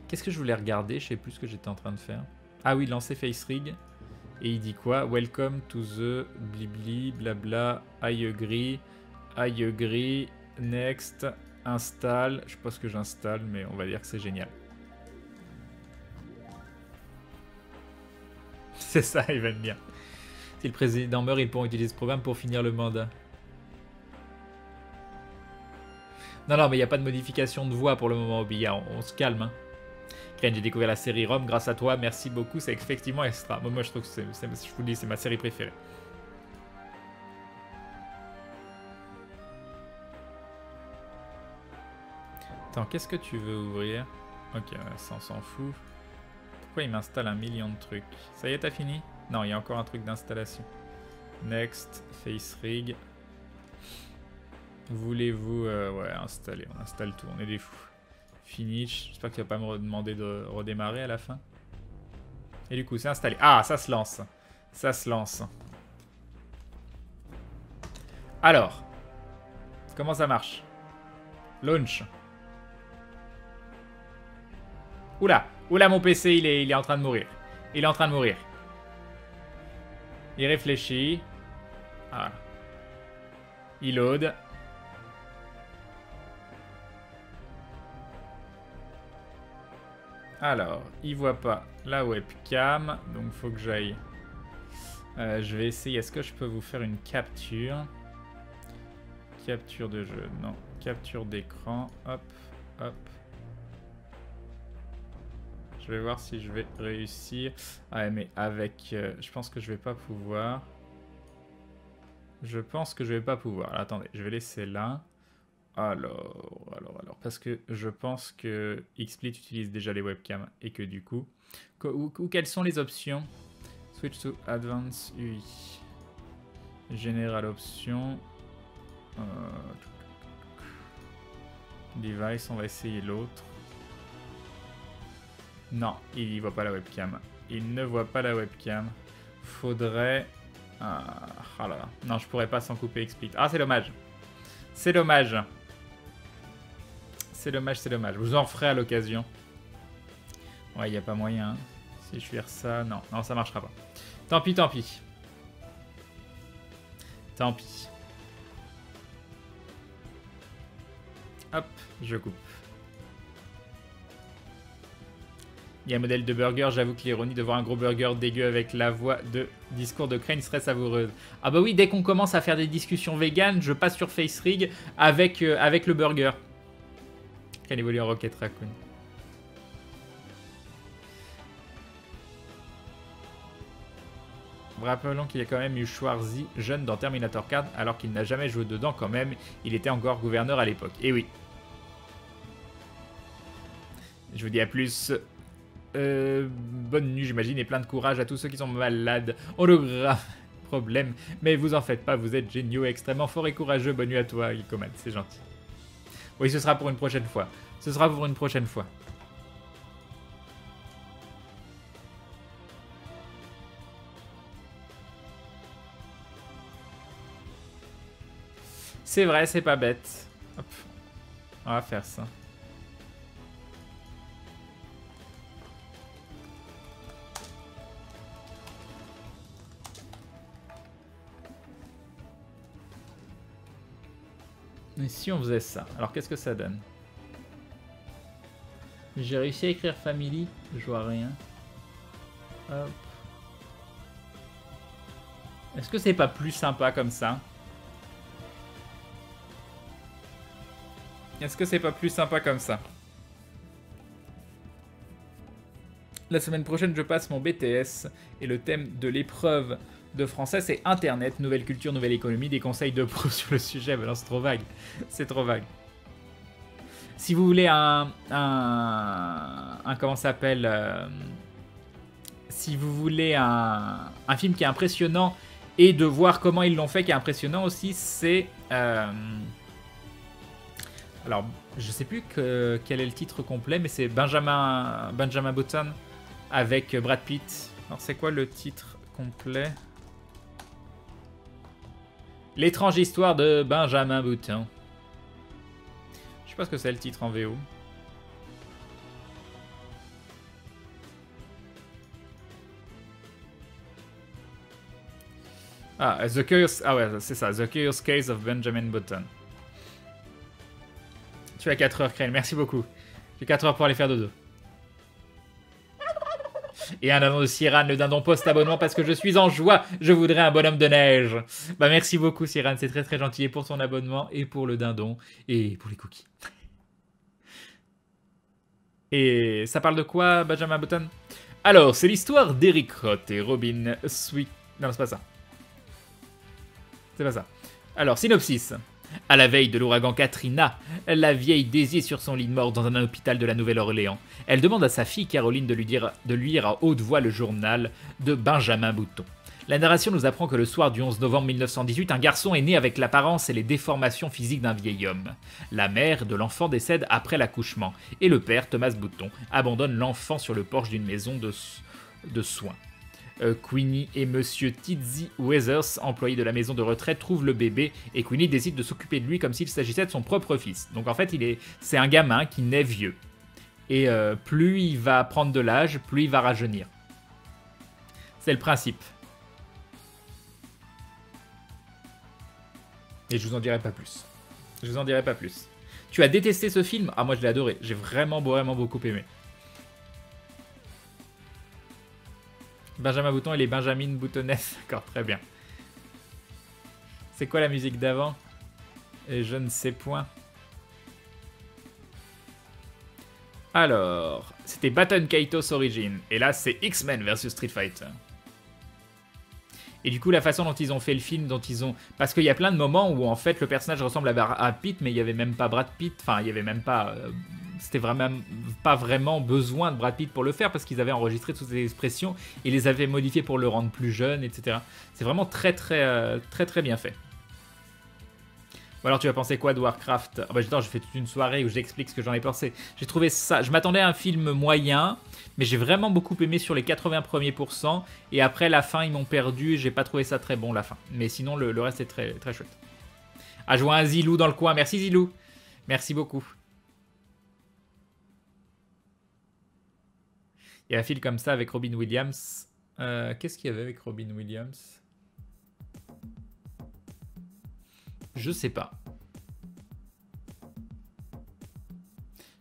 Qu'est-ce que je voulais regarder? Je sais plus ce que j'étais en train de faire. Ah oui, lancer Face Rig. Et il dit quoi? Welcome to the blibli, blabla, I agree, I agree, next, install. Je sais pas ce que j'installe, mais on va dire que c'est génial. C'est ça, il va bien. Si le président meurt, ils pourront utiliser ce programme pour finir le mandat. Non, non, mais il n'y a pas de modification de voix pour le moment, Obi. On, on se calme. Hein j'ai découvert la série Rome grâce à toi. Merci beaucoup, c'est effectivement extra. Moi, je trouve que c'est, je vous dis, c'est ma série préférée. Attends, qu'est-ce que tu veux ouvrir? Ok, ça on s'en fout. Pourquoi il m'installe un million de trucs? Ça y est, t'as fini? Non, il y a encore un truc d'installation. Next, face rig. Voulez-vous... Euh, installer. On installe tout, on est des fous. Finish. J'espère qu'il va pas me demander de redémarrer à la fin. Et du coup, c'est installé. Ah, ça se lance. Ça se lance. Alors. Comment ça marche? Launch. Oula. Oula, mon PC, il est, il est en train de mourir. Il est en train de mourir. Il réfléchit. Ah. Il load. Alors, il voit pas la webcam, donc faut que j'aille. Euh, je vais essayer. Est-ce que je peux vous faire une capture? Capture de jeu, non. Capture d'écran. Hop, hop. Je vais voir si je vais réussir. Ah mais avec... Euh, je pense que je vais pas pouvoir. Je pense que je vais pas pouvoir. attendez, je vais laisser là. Alors, alors, alors, parce que je pense que XSplit utilise déjà les webcams et que du coup, ou, quelles sont les options? Switch to Advanced UI. Général option. Euh, device, on va essayer l'autre. Non, il ne voit pas la webcam. Il ne voit pas la webcam. Faudrait... Ah, ah là là. Non, je pourrais pas s'en couper XSplit. Ah, c'est dommage. C'est dommage. C'est dommage, c'est dommage. Vous en ferai à l'occasion. Ouais, il n'y a pas moyen. Si je faire ça, non. Non, ça marchera pas. Tant pis, tant pis. Tant pis. Hop, je coupe. Il y a un modèle de burger, j'avoue que l'ironie de voir un gros burger dégueu avec la voix de discours de Crane serait savoureuse. Ah bah oui, dès qu'on commence à faire des discussions véganes, je passe sur FaceRig avec, euh, avec le burger. Qu'elle évolue en Rocket Raccoon. Rappelons qu'il y a quand même eu Schwarzy jeune dans Terminator 4 alors qu'il n'a jamais joué dedans quand même. Il était encore gouverneur à l'époque. Et oui. Je vous dis à plus. Euh, bonne nuit j'imagine et plein de courage à tous ceux qui sont malades. Hologramme. problème. Mais vous en faites pas, vous êtes géniaux, extrêmement forts et courageux. Bonne nuit à toi, Ikoman, c'est gentil. Oui, ce sera pour une prochaine fois. Ce sera pour une prochaine fois. C'est vrai, c'est pas bête. Hop. On va faire ça. Si on faisait ça Alors qu'est-ce que ça donne J'ai réussi à écrire family, je vois rien. Hop. Est-ce que c'est pas plus sympa comme ça Est-ce que c'est pas plus sympa comme ça La semaine prochaine, je passe mon BTS et le thème de l'épreuve de français, c'est Internet, nouvelle culture, nouvelle économie, des conseils de pro sur le sujet. Mais c'est trop vague. C'est trop vague. Si vous voulez un... un, un comment s'appelle euh, Si vous voulez un, un, film qui est impressionnant et de voir comment ils l'ont fait qui est impressionnant aussi, c'est... Euh, alors, je sais plus que, quel est le titre complet, mais c'est Benjamin, Benjamin Button avec Brad Pitt. Alors, c'est quoi le titre complet? L'étrange histoire de Benjamin Button. Je sais pas ce que c'est le titre en VO. Ah, The Curious... Ah ouais, c'est ça. The Curious Case of Benjamin Button. Tu as 4 heures, Crane. Merci beaucoup. J'ai 4 heures pour aller faire dodo. Et un dindon de Siran, le dindon post-abonnement parce que je suis en joie. Je voudrais un bonhomme de neige. Bah merci beaucoup Siran, c'est très très gentil pour ton abonnement et pour le dindon et pour les cookies. Et ça parle de quoi, Benjamin Button? Alors, c'est l'histoire d'Eric Roth et Robin Sweet. Non, c'est pas ça. C'est pas ça. Alors, synopsis. À la veille de l'ouragan Katrina, la vieille Daisy sur son lit de mort dans un hôpital de la Nouvelle-Orléans. Elle demande à sa fille Caroline de lui, dire, lire à haute voix le journal de Benjamin Bouton. La narration nous apprend que le soir du 11 novembre 1918, un garçon est né avec l'apparence et les déformations physiques d'un vieil homme. La mère de l'enfant décède après l'accouchement, et le père, Thomas Bouton, abandonne l'enfant sur le porche d'une maison de, de soins. Euh, Queenie et Monsieur Tizzy Weathers, employés de la maison de retraite, trouvent le bébé et Queenie décide de s'occuper de lui comme s'il s'agissait de son propre fils. Donc en fait, il est, c'est un gamin qui naît vieux. Et euh, plus il va prendre de l'âge, plus il va rajeunir. C'est le principe. Et je vous en dirai pas plus. Je vous en dirai pas plus. Tu as détesté ce film? Ah moi je l'ai adoré. J'ai vraiment vraiment beaucoup aimé. Benjamin Bouton et les Benjamin Boutonnesses. D'accord, très bien. C'est quoi la musique d'avant? Et je ne sais point. Alors, c'était Baton Kaitos Origin. Et là, c'est X-Men versus Street Fighter. Et du coup, la façon dont ils ont fait le film, dont ils ont... Parce qu'il y a plein de moments où, en fait, le personnage ressemble à Brad Pitt, mais il n'y avait même pas Brad Pitt. Enfin, il n'y avait même pas... Euh, c'était vraiment pas vraiment besoin de Brad Pitt pour le faire parce qu'ils avaient enregistré toutes ces expressions et les avaient modifiées pour le rendre plus jeune, etc. C'est vraiment très très euh, très très bien fait. Ou alors tu vas penser quoi de Warcraft? Ah bah, J'ai fait toute une soirée où j'explique ce que j'en ai pensé. J'ai trouvé ça. Je m'attendais à un film moyen, mais j'ai vraiment beaucoup aimé sur les 80 premiers pourcents. Et après la fin, ils m'ont perdu. J'ai pas trouvé ça très bon la fin. Mais sinon, le, reste est très très chouette. Un Zilou dans le coin. Merci Zilou. Merci beaucoup. A un film comme ça avec Robin Williams. Euh, qu'est-ce qu'il y avait avec Robin Williams? Je sais pas.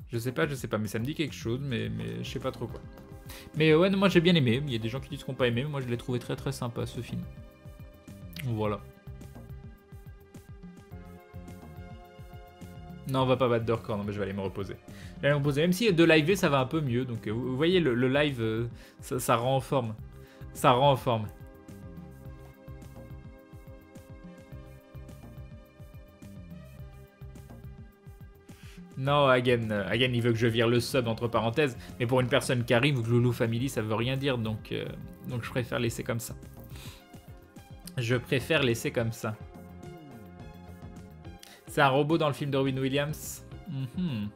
Je sais pas, je sais pas, mais ça me dit quelque chose, mais, mais je sais pas trop quoi. Mais ouais, moi j'ai bien aimé. Il y a des gens qui disent qu'on pas aimé, mais moi je l'ai trouvé très très sympa ce film. Voilà. Non, on va pas battre de record, non, mais je vais aller me reposer. Aller me reposer. Même si de live, ça va un peu mieux. Donc, euh, vous voyez, le, live, euh, ça, rend en forme. Ça rend en forme. Non, Hagen, euh, Hagen, il veut que je vire le sub entre parenthèses. Mais pour une personne qui arrive, Loulou Family, ça veut rien dire. Donc, donc je préfère laisser comme ça. Je préfère laisser comme ça. C'est un robot dans le film de Robin Williams. Mhm.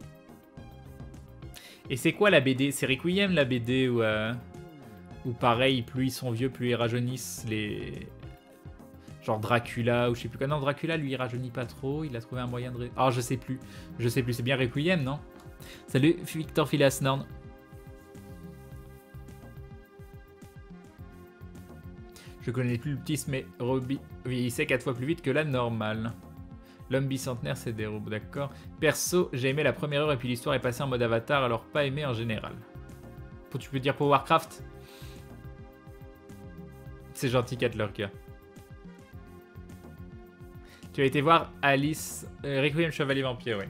Et c'est quoi la BD C'est Requiem la BD ou, euh, pareil, plus ils sont vieux, plus ils rajeunissent les... Genre Dracula ou je sais plus quoi. Non, Dracula lui rajeunit pas trop, il a trouvé un moyen de... Ah, je sais plus. Je sais plus, c'est bien Requiem, non? Salut Victor Phileas Norn. Je connais plus le petit, mais Robbie vieillissait 4 fois plus vite que la normale. L'homme bicentenaire, c'est des d'accord. Perso, j'ai aimé la première heure et puis l'histoire est passée en mode avatar, alors pas aimé en général. Tu peux dire pour Warcraft? C'est gentil, Cat Lurker. Tu as été voir Alice... Euh, Requiem Chevalier Vampire, oui.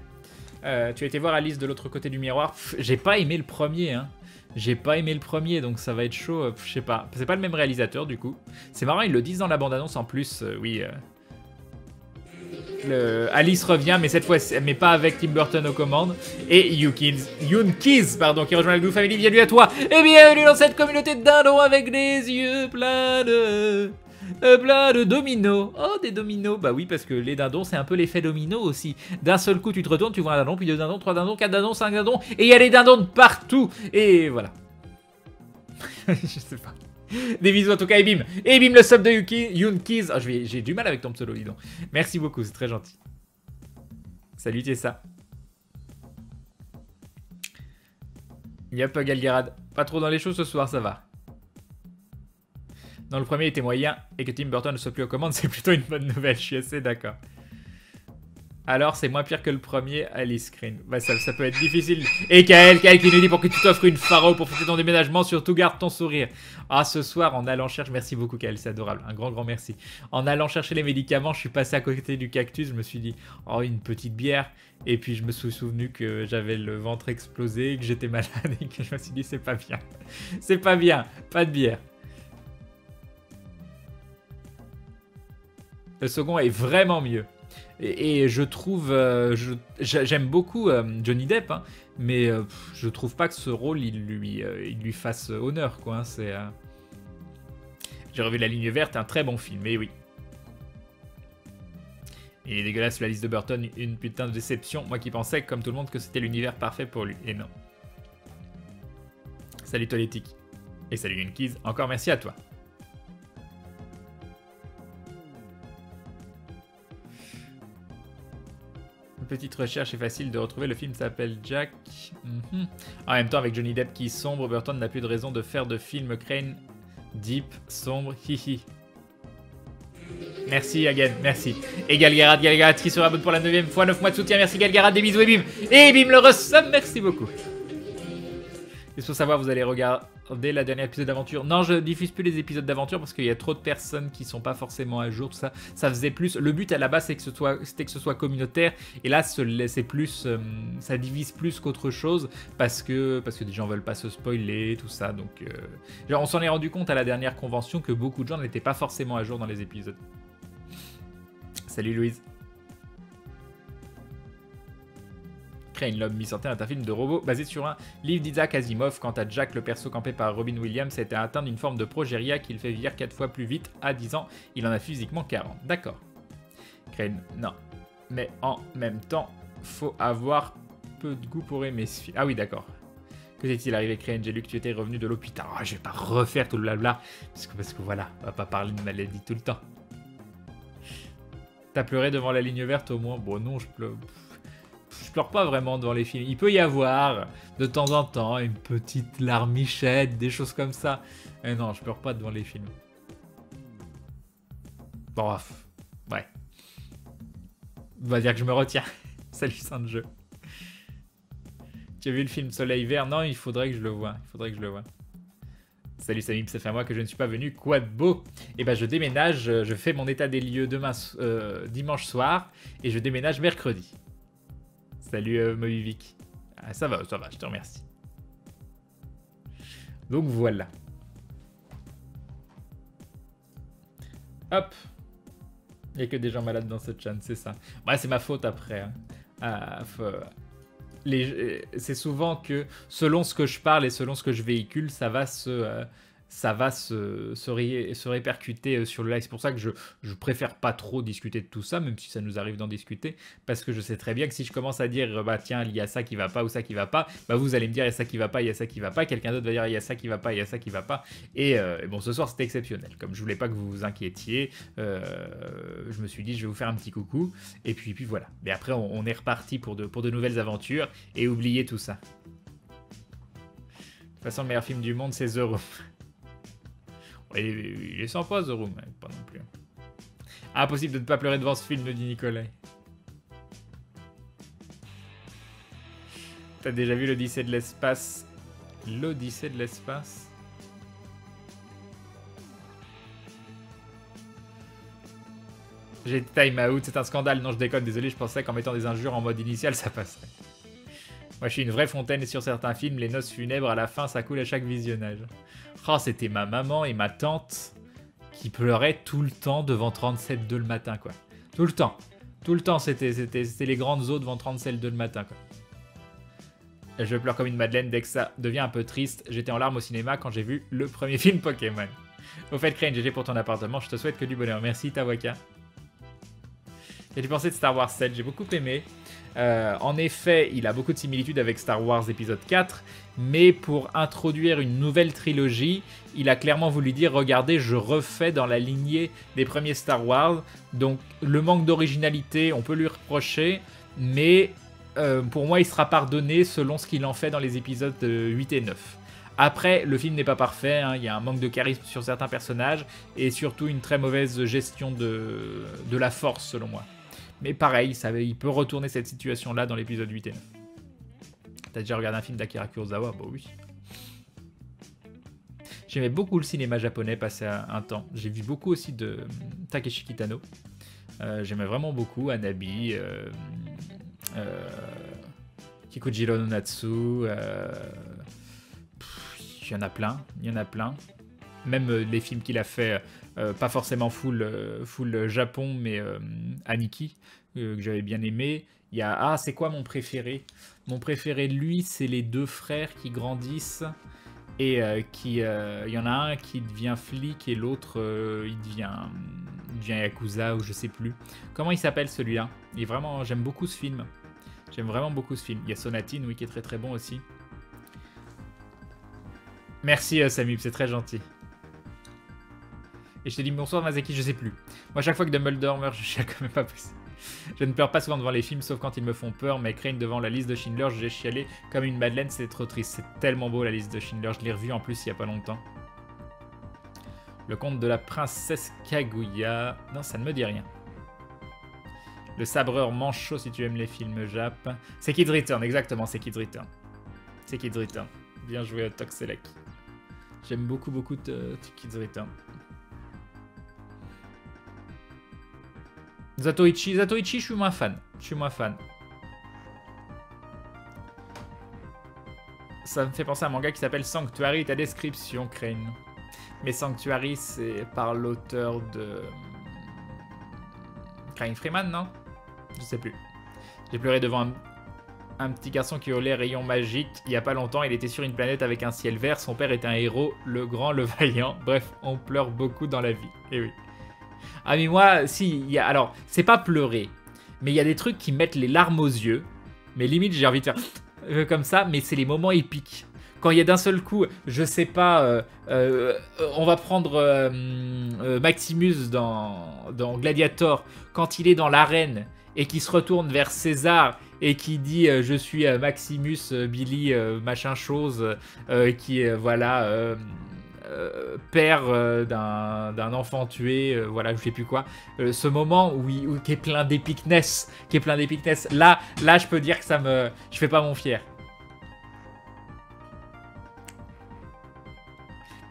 Euh, tu as été voir Alice de l'autre côté du miroir. J'ai pas aimé le premier, hein. J'ai pas aimé le premier, donc ça va être chaud. Je sais pas. C'est pas le même réalisateur, du coup. C'est marrant, ils le disent dans la bande-annonce en plus. Euh, oui, Alice revient, mais cette fois, mais pas avec Tim Burton aux commandes. Et Yoon Kiz, pardon, qui rejoint la Glue Family. Bienvenue à toi et bienvenue dans cette communauté de dindons avec des yeux pleins de. Euh, plein de dominos. Oh, des dominos. Bah oui, parce que les dindons, c'est un peu l'effet domino aussi. D'un seul coup, tu te retournes, tu vois un dindon, puis deux dindons, trois dindons, quatre dindons, cinq dindons, et il y a des dindons de partout. Et voilà. Je sais pas. Des bisous en tout cas, et bim le sub de Yuki, Yunkiz. Oh, J'ai du mal avec ton pseudo, dis donc. Merci beaucoup, c'est très gentil. Salut ça. Yep, Galgarad. Pas trop dans les choses ce soir, ça va. Dans le premier, était moyen et que Tim Burton ne soit plus aux commandes, c'est plutôt une bonne nouvelle, je suis assez d'accord. Alors, c'est moins pire que le premier Alice. Bah, ça, peut être difficile. Et Kael, Kael qui nous dit pour que tu t'offres une pharo pour fêter ton déménagement, surtout garde ton sourire. Ah, ce soir, en allant chercher. Merci beaucoup, Kael, c'est adorable. Un grand, grand merci. En allant chercher les médicaments, je suis passé à côté du cactus. Je me suis dit, oh, une petite bière. Et puis, je me suis souvenu que j'avais le ventre explosé, que j'étais malade et que je me suis dit, c'est pas bien. C'est pas bien. Pas de bière. Le second est vraiment mieux. Et, je trouve, euh, j'aime beaucoup euh, Johnny Depp, hein, mais euh, je trouve pas que ce rôle il lui, fasse honneur, quoi. Hein, c'est, j'ai revu La Ligne Verte, un très bon film, et oui. Il est dégueulasse la liste de Burton, une putain de déception. Moi qui pensais, comme tout le monde, que c'était l'univers parfait pour lui, et non. Salut Tolétique. Et salut Yunkiz, encore merci à toi. Petite recherche est facile de retrouver. Le film s'appelle Jack. Mhm. En même temps, avec Johnny Depp qui sombre, Burton n'a plus de raison de faire de film Crane deep, sombre, hihi. Merci again, merci. Et Galgarad, Galgarad qui sera bonne pour la 9 fois, 9 mois de soutien, merci Galgarad, des bisous et bim. Et bim le ressomme, merci beaucoup. Il faut savoir, vous allez regarder dès la dernière épisode d'aventure. Non, je diffuse plus les épisodes d'aventure parce qu'il y a trop de personnes qui sont pas forcément à jour. Ça, ça faisait plus. Le but à la base, c'est que ce soit, c'était que ce soit communautaire. Et là, c'est plus, euh, ça divise plus qu'autre chose parce que parce que des gens veulent pas se spoiler, tout ça. Donc, euh, on s'en est rendu compte à la dernière convention que beaucoup de gens n'étaient pas forcément à jour dans les épisodes. Salut Louise. Crane, l'homme mi-centaine est un film de robot basé sur un livre d'Isaac Asimov. Quant à Jack, le perso campé par Robin Williams, a atteint d'une forme de progéria qui le fait vieillir 4 fois plus vite à 10 ans. Il en a physiquement 40. D'accord. Crane, non. Mais en même temps, faut avoir peu de goût pour aimer ce film. Ah oui, d'accord. Que s'est-il arrivé, Crane? J'ai lu que tu étais revenu de l'hôpital. Oh, je vais pas refaire tout le blabla. Parce que, parce que voilà, on va pas parler de maladie tout le temps. T'as pleuré devant la ligne verte au moins? Bon, non, je pleure je pleure pas vraiment devant les films. Il peut y avoir de temps en temps une petite larmichette, des choses comme ça. Mais non, je pleure pas devant les films. Bon, ouais. On va dire que je me retiens. Salut Saint-Jeu. Tu as vu le film Soleil Vert? Non, il faudrait que je le vois. Il faudrait que je le vois. Salut Samim, ça fait un mois que je ne suis pas venu. Quoi de beau? Eh ben je déménage, je fais mon état des lieux demain euh, dimanche soir et je déménage mercredi. Salut euh, Ah, ça va, ça va, je te remercie. Donc voilà. Hop. Il n'y a que des gens malades dans cette chaîne, c'est ça. Ouais, c'est ma faute après. Hein. Ah, les... C'est souvent que selon ce que je parle et selon ce que je véhicule, ça va se, euh, ça va se, se, répercuter euh, sur le live. C'est pour ça que je, je préfère pas trop discuter de tout ça, même si ça nous arrive d'en discuter, parce que je sais très bien que si je commence à dire, bah tiens, il y a ça qui va pas ou ça qui va pas, bah vous allez me dire, il y a ça qui va pas, il y a ça qui va pas, quelqu'un d'autre va dire, il y a ça qui va pas, il y a ça qui va pas. Et, euh, bon, ce soir, c'était exceptionnel. Comme je voulais pas que vous vous inquiétiez, euh, je me suis dit, je vais vous faire un petit coucou. Et puis, puis voilà. Mais après, on, est reparti pour de, nouvelles aventures et oubliez tout ça. De toute façon, le meilleur film du monde, c'est The. Il est sympa, The Room, pas non plus. Impossible de ne pas pleurer devant ce film, dit Nicolas. T'as déjà vu l'Odyssée de l'espace? L'Odyssée de l'espace? J'ai time out, c'est un scandale. Non, je déconne, désolé, je pensais qu'en mettant des injures en mode initial, ça passerait. Moi, je suis une vraie fontaine et sur certains films, les noces funèbres, à la fin, ça coule à chaque visionnage. Oh, c'était ma maman et ma tante qui pleuraient tout le temps devant 37 2 le matin, quoi. Tout le temps. Tout le temps, c'était les grandes eaux devant 37 2 le matin, quoi. Je pleure comme une madeleine dès que ça devient un peu triste. J'étais en larmes au cinéma quand j'ai vu le premier film Pokémon. Au fait, Crane, GG pour ton appartement. Je te souhaite que du bonheur. Merci, Tawaka. J'ai pensé de Star Wars 7 J'ai beaucoup aimé. Euh, en effet, il a beaucoup de similitudes avec Star Wars épisode 4, mais pour introduire une nouvelle trilogie, il a clairement voulu dire regardez, je refais dans la lignée des premiers Star Wars. Donc le manque d'originalité, on peut lui reprocher, mais euh, pour moi, il sera pardonné selon ce qu'il en fait dans les épisodes 8 et 9. Après, le film n'est pas parfait, hein. il y a un manque de charisme sur certains personnages et surtout une très mauvaise gestion de la force selon moi. Mais pareil, il peut retourner cette situation-là dans l'épisode 8 et 9. T'as déjà regardé un film d'Akira Kurosawa? Bah oui. J'aimais beaucoup le cinéma japonais passé un temps. J'ai vu beaucoup aussi de Takeshi Kitano. Euh, j'aimais vraiment beaucoup Anabi, euh, euh, Kikujiro no Natsu. Euh, il y en a plein, il y en a plein. Même les films qu'il a fait euh, pas forcément full, euh, full Japon, mais euh, Aniki, que j'avais bien aimé. Il y a, ah, c'est quoi mon préféré? Mon préféré lui, c'est les deux frères qui grandissent et qui, il y en a un qui devient flic et l'autre, il devient, yakuza ou je sais plus. Comment il s'appelle celui-là? Il vraiment, j'aime beaucoup ce film. J'aime vraiment beaucoup ce film. Il y a Sonatine, oui, qui est très très bon aussi. Merci Samuel, c'est très gentil. Et je t'ai dit bonsoir Mazeki, je sais plus. Moi, chaque fois que Dumbledore meurt, je chiale quand même pas plus. Je ne pleure pas souvent devant les films, sauf quand ils me font peur, mais Crane devant la liste de Schindler, j'ai chialé comme une madeleine, c'est trop triste. C'est tellement beau la liste de Schindler, je l'ai revu en plus il y a pas longtemps. Le conte de la princesse Kaguya. Non, ça ne me dit rien. Le sabreur manchot si tu aimes les films Jap. C'est Kids Return, exactement, c'est Kids Return. C'est Kids Return. Bien joué, Toxelec. J'aime beaucoup, beaucoup de Kids Return. Zatoichi, Zatoichi, je suis moins fan. Je suis moins fan. Ça me fait penser à un manga qui s'appelle Sanctuary, ta description, Crane. Mais Sanctuary, c'est par l'auteur de... Crane Freeman, non? Je sais plus. J'ai pleuré devant un, petit garçon qui hurlait rayon magique. Il y a pas longtemps, il était sur une planète avec un ciel vert. Son père était un héros, le grand, le vaillant. Bref, on pleure beaucoup dans la vie. Et eh oui. Ah mais moi, si, y a, alors, c'est pas pleurer, mais il y a des trucs qui mettent les larmes aux yeux, mais limite j'ai envie de faire euh, comme ça, mais c'est les moments épiques. Quand il y a d'un seul coup, je sais pas, euh, euh, on va prendre Maximus dans, Gladiator, quand il est dans l'arène et qui se retourne vers César et qui dit je suis Maximus Billy machin chose qui voilà euh, père euh, d'un enfant tué, euh, voilà, je sais plus quoi. ce moment où, qui est plein d'épicness, qui est plein d'épicness. Là, là, je peux dire que ça me, je fais pas mon fier.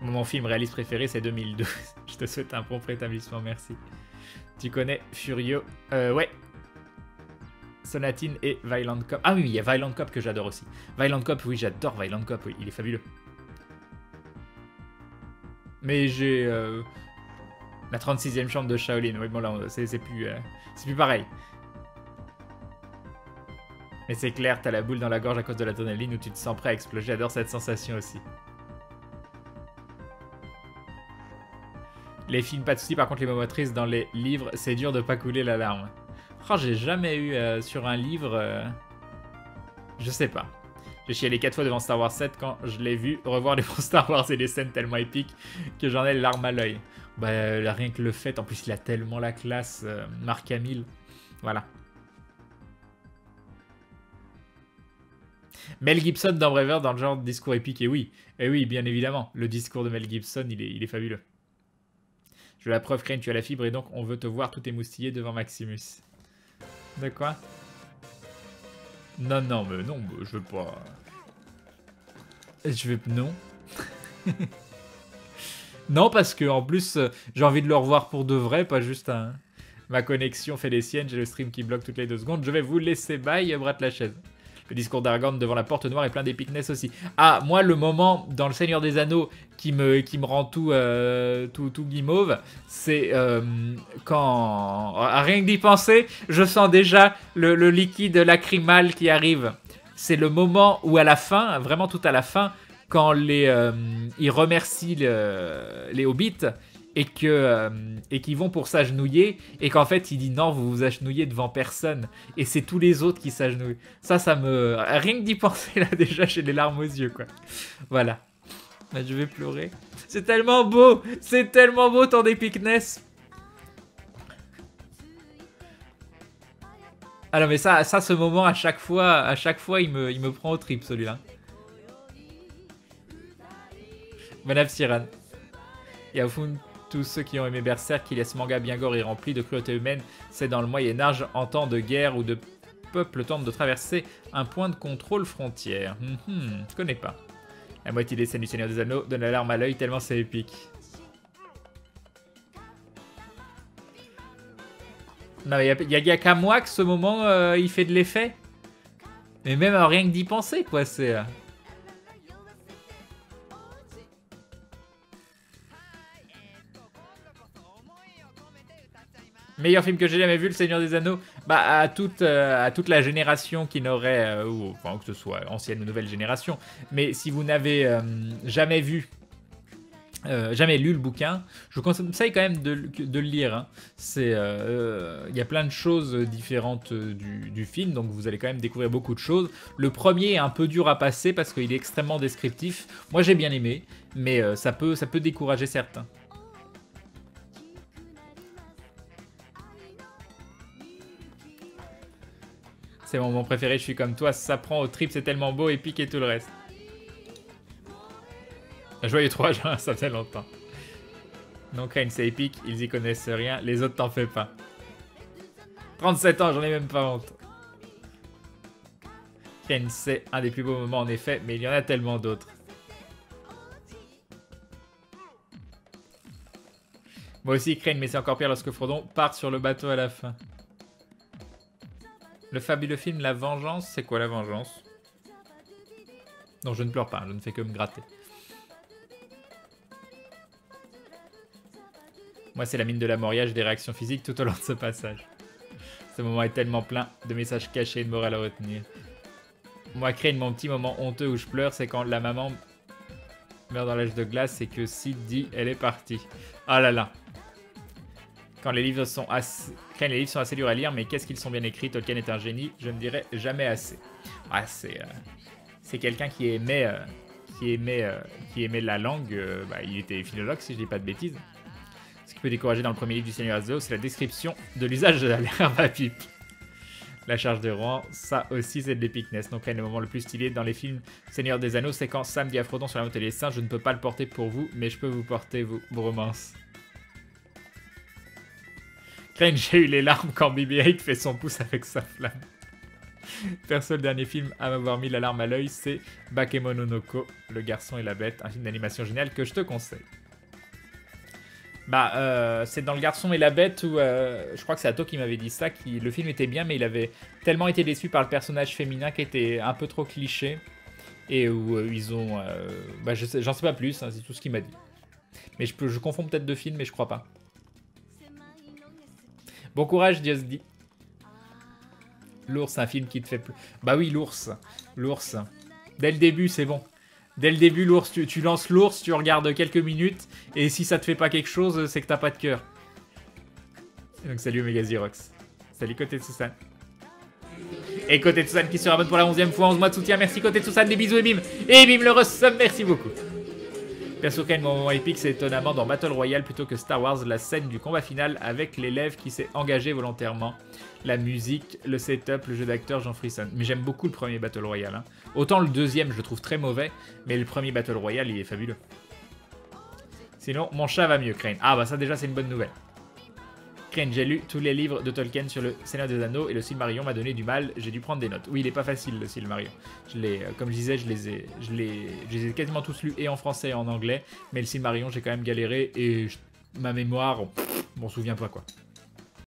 Mon film réaliste préféré, c'est 2012. je te souhaite un bon rétablissement, merci. Tu connais Furio Ouais. Sonatine et Violent Cop. Ah oui, il y a Violent Cop que j'adore aussi. Violent Cop, oui, j'adore Violent Cop, oui, il est fabuleux. Mais j'ai euh, la 36e chambre de Shaolin. Oui, bon là, c'est plus, euh, plus pareil. Mais c'est clair, t'as la boule dans la gorge à cause de la l'adrénaline où tu te sens prêt à exploser. J'adore cette sensation aussi. Les films, pas de soucis. Par contre, les motrices dans les livres, c'est dur de pas couler l'alarme. Oh, j'ai jamais eu euh, sur un livre... euh, Je sais pas. J'ai chialé 4 fois devant Star Wars 7 quand je l'ai vu. Revoir les bons Star Wars et les scènes tellement épiques que j'en ai larme à l'œil. Bah, euh, rien que le fait, en plus, il a tellement la classe, euh, Marc Hamill. Voilà. Mel Gibson dans Braver dans le genre de discours épique, et oui, et oui, bien évidemment, le discours de Mel Gibson, il est, il est fabuleux. Je la preuve, Crane, tu as la fibre, et donc on veut te voir tout émoustillé devant Maximus. De quoi? Non, non, mais non, je veux pas... Je veux... Non. non, parce que en plus, euh, j'ai envie de le revoir pour de vrai, pas juste un... Ma connexion fait les siennes, j'ai le stream qui bloque toutes les deux secondes. Je vais vous laisser, bye, Brad la chaise. Le discours d'Aragorn devant la porte noire est plein d'épicness aussi. Ah, moi, le moment dans Le Seigneur des Anneaux qui me, qui me rend tout, euh, tout, tout guimauve, c'est euh, quand, rien que d'y penser, je sens déjà le, liquide lacrymal qui arrive. C'est le moment où à la fin, vraiment tout à la fin, quand les, euh, ils remercient le- les hobbits et que euh, et qu'ils vont pour s'agenouiller et qu'en fait il dit non vous vous agenouillez devant personne et c'est tous les autres qui s'agenouillent. Ça ça me rien que d'y penser là déjà j'ai les larmes aux yeux quoi. Voilà. Bah, je vais pleurer. C'est tellement beau! C'est tellement beau ton épicness ah non mais ça ça ce moment à chaque fois à chaque fois il me il me prend au trip celui-là. Madame Siran fond tous ceux qui ont aimé Berserk qui laisse manga bien gore et rempli de cruauté humaine, c'est dans le Moyen-Âge, en temps de guerre ou de peuple tente de traverser un point de contrôle frontière. Hum hum, je connais pas. La moitié des scènes du Seigneur des Anneaux donne l'alarme à l'œil tellement c'est épique. Non, mais il y a, qu'à moi que ce moment euh, il fait de l'effet? Mais même euh, rien que d'y penser, quoi, c'est. Meilleur film que j'ai jamais vu, Le Seigneur des Anneaux. Bah, à toute, euh, la génération qui n'aurait, euh, ou que ce soit ancienne ou nouvelle génération. Mais si vous n'avez euh, jamais vu, jamais lu le bouquin, je vous conseille quand même de, le- lire. hein. Il y a plein de choses différentes du, film, donc vous allez quand même découvrir beaucoup de choses. Le premier est un peu dur à passer parce qu'il est extrêmement descriptif. Moi, j'ai bien aimé, mais ça peut, ça peut décourager certains. C'est mon moment préféré, je suis comme toi, ça prend au trip, c'est tellement beau, épique et tout le reste. Joyeux 3 juin, ça fait longtemps. Non, Crane, c'est épique, ils y connaissent rien, les autres t'en fais pas. 37 ans, j'en ai même pas honte. Crane, c'est un des plus beaux moments en effet, mais il y en a tellement d'autres. Moi aussi, Crane, mais c'est encore pire lorsque Frodon part sur le bateau à la fin. Le fabuleux film La Vengeance, c'est quoi la vengeance? Non, je ne pleure pas, je ne fais que me gratter. Moi, c'est la mine de la Moria, des réactions physiques tout au long de ce passage. Ce moment est tellement plein de messages cachés et de morale à retenir. Moi, Crane, mon petit moment honteux où je pleure, c'est quand la maman meurt dans l'âge de glace et que Sid dit elle est partie. Ah là là. Quand les livres sont assez... Crane, les livres sont assez durs à lire, mais qu'est-ce qu'ils sont bien écrits? Tolkien est un génie, je ne dirais jamais assez. Ah, c'est... euh, quelqu'un qui aimait... euh, Qui aimait, euh, qui aimait la langue, euh, bah, il était philologue si je dis pas de bêtises. Ce qui peut décourager dans le premier livre du Seigneur Azeo, c'est la description de l'usage de la l'herbe à pipe. La charge de Rouen, ça aussi c'est de l'épicness. Donc là, le moment le plus stylé dans les films Seigneur des Anneaux, c'est quand Sam dit à Frodon sur la montée des saints, je ne peux pas le porter pour vous, mais je peux vous porter vos romances. Crane, j'ai eu les larmes quand BB-8 fait son pouce avec sa flamme. Perso, le dernier film à m'avoir mis la larme à l'œil, c'est Bakemononoko, Le garçon et la bête, un film d'animation génial que je te conseille. Bah, euh, c'est dans Le Garçon et la Bête où euh, je crois que c'est Ato qui m'avait dit ça. Qui, le film était bien, mais il avait tellement été déçu par le personnage féminin qui était un peu trop cliché. Et où euh, ils ont. bah, je sais- j'en sais, pas plus, hein, c'est tout ce qu'il m'a dit. Mais je, peux, je confonds peut-être deux films, mais je crois pas. Bon courage, dit. L'ours, un film qui te fait. Bah oui, l'ours. L'ours. Dès le début, c'est bon. Dès le début, l'ours, tu, lances l'ours, tu regardes quelques minutes, et si ça te fait pas quelque chose, c'est que t'as pas de cœur. Donc salut Omega Xerox. Salut côté Tsusan. Et côté Tsusan qui se rabonne pour la 11ème fois, 11 mois de soutien. Merci côté Tsusan, des bisous et bim. Et bim le resum, merci beaucoup. Perso quand mon moment épique, c'est étonnamment dans Battle Royale plutôt que Star Wars, la scène du combat final avec l'élève qui s'est engagé volontairement. La musique, le setup, le jeu d'acteur, j'en frissonne. Mais j'aime beaucoup le premier Battle Royale. hein. Autant le deuxième, je le trouve très mauvais, mais le premier Battle Royale, il est fabuleux. Sinon, mon chat va mieux, Crane. Ah bah ça déjà, c'est une bonne nouvelle. Crane, j'ai lu tous les livres de Tolkien sur le Seigneur des Anneaux et le Silmarillion m'a donné du mal, j'ai dû prendre des notes. Oui, il est pas facile le Silmarillion. Je l'ai, euh, comme je disais, je les ai, je les, je les ai quasiment tous lus et en français et en anglais, mais le Silmarillion j'ai quand même galéré et ma mémoire, pff, je m'en souviens pas quoi.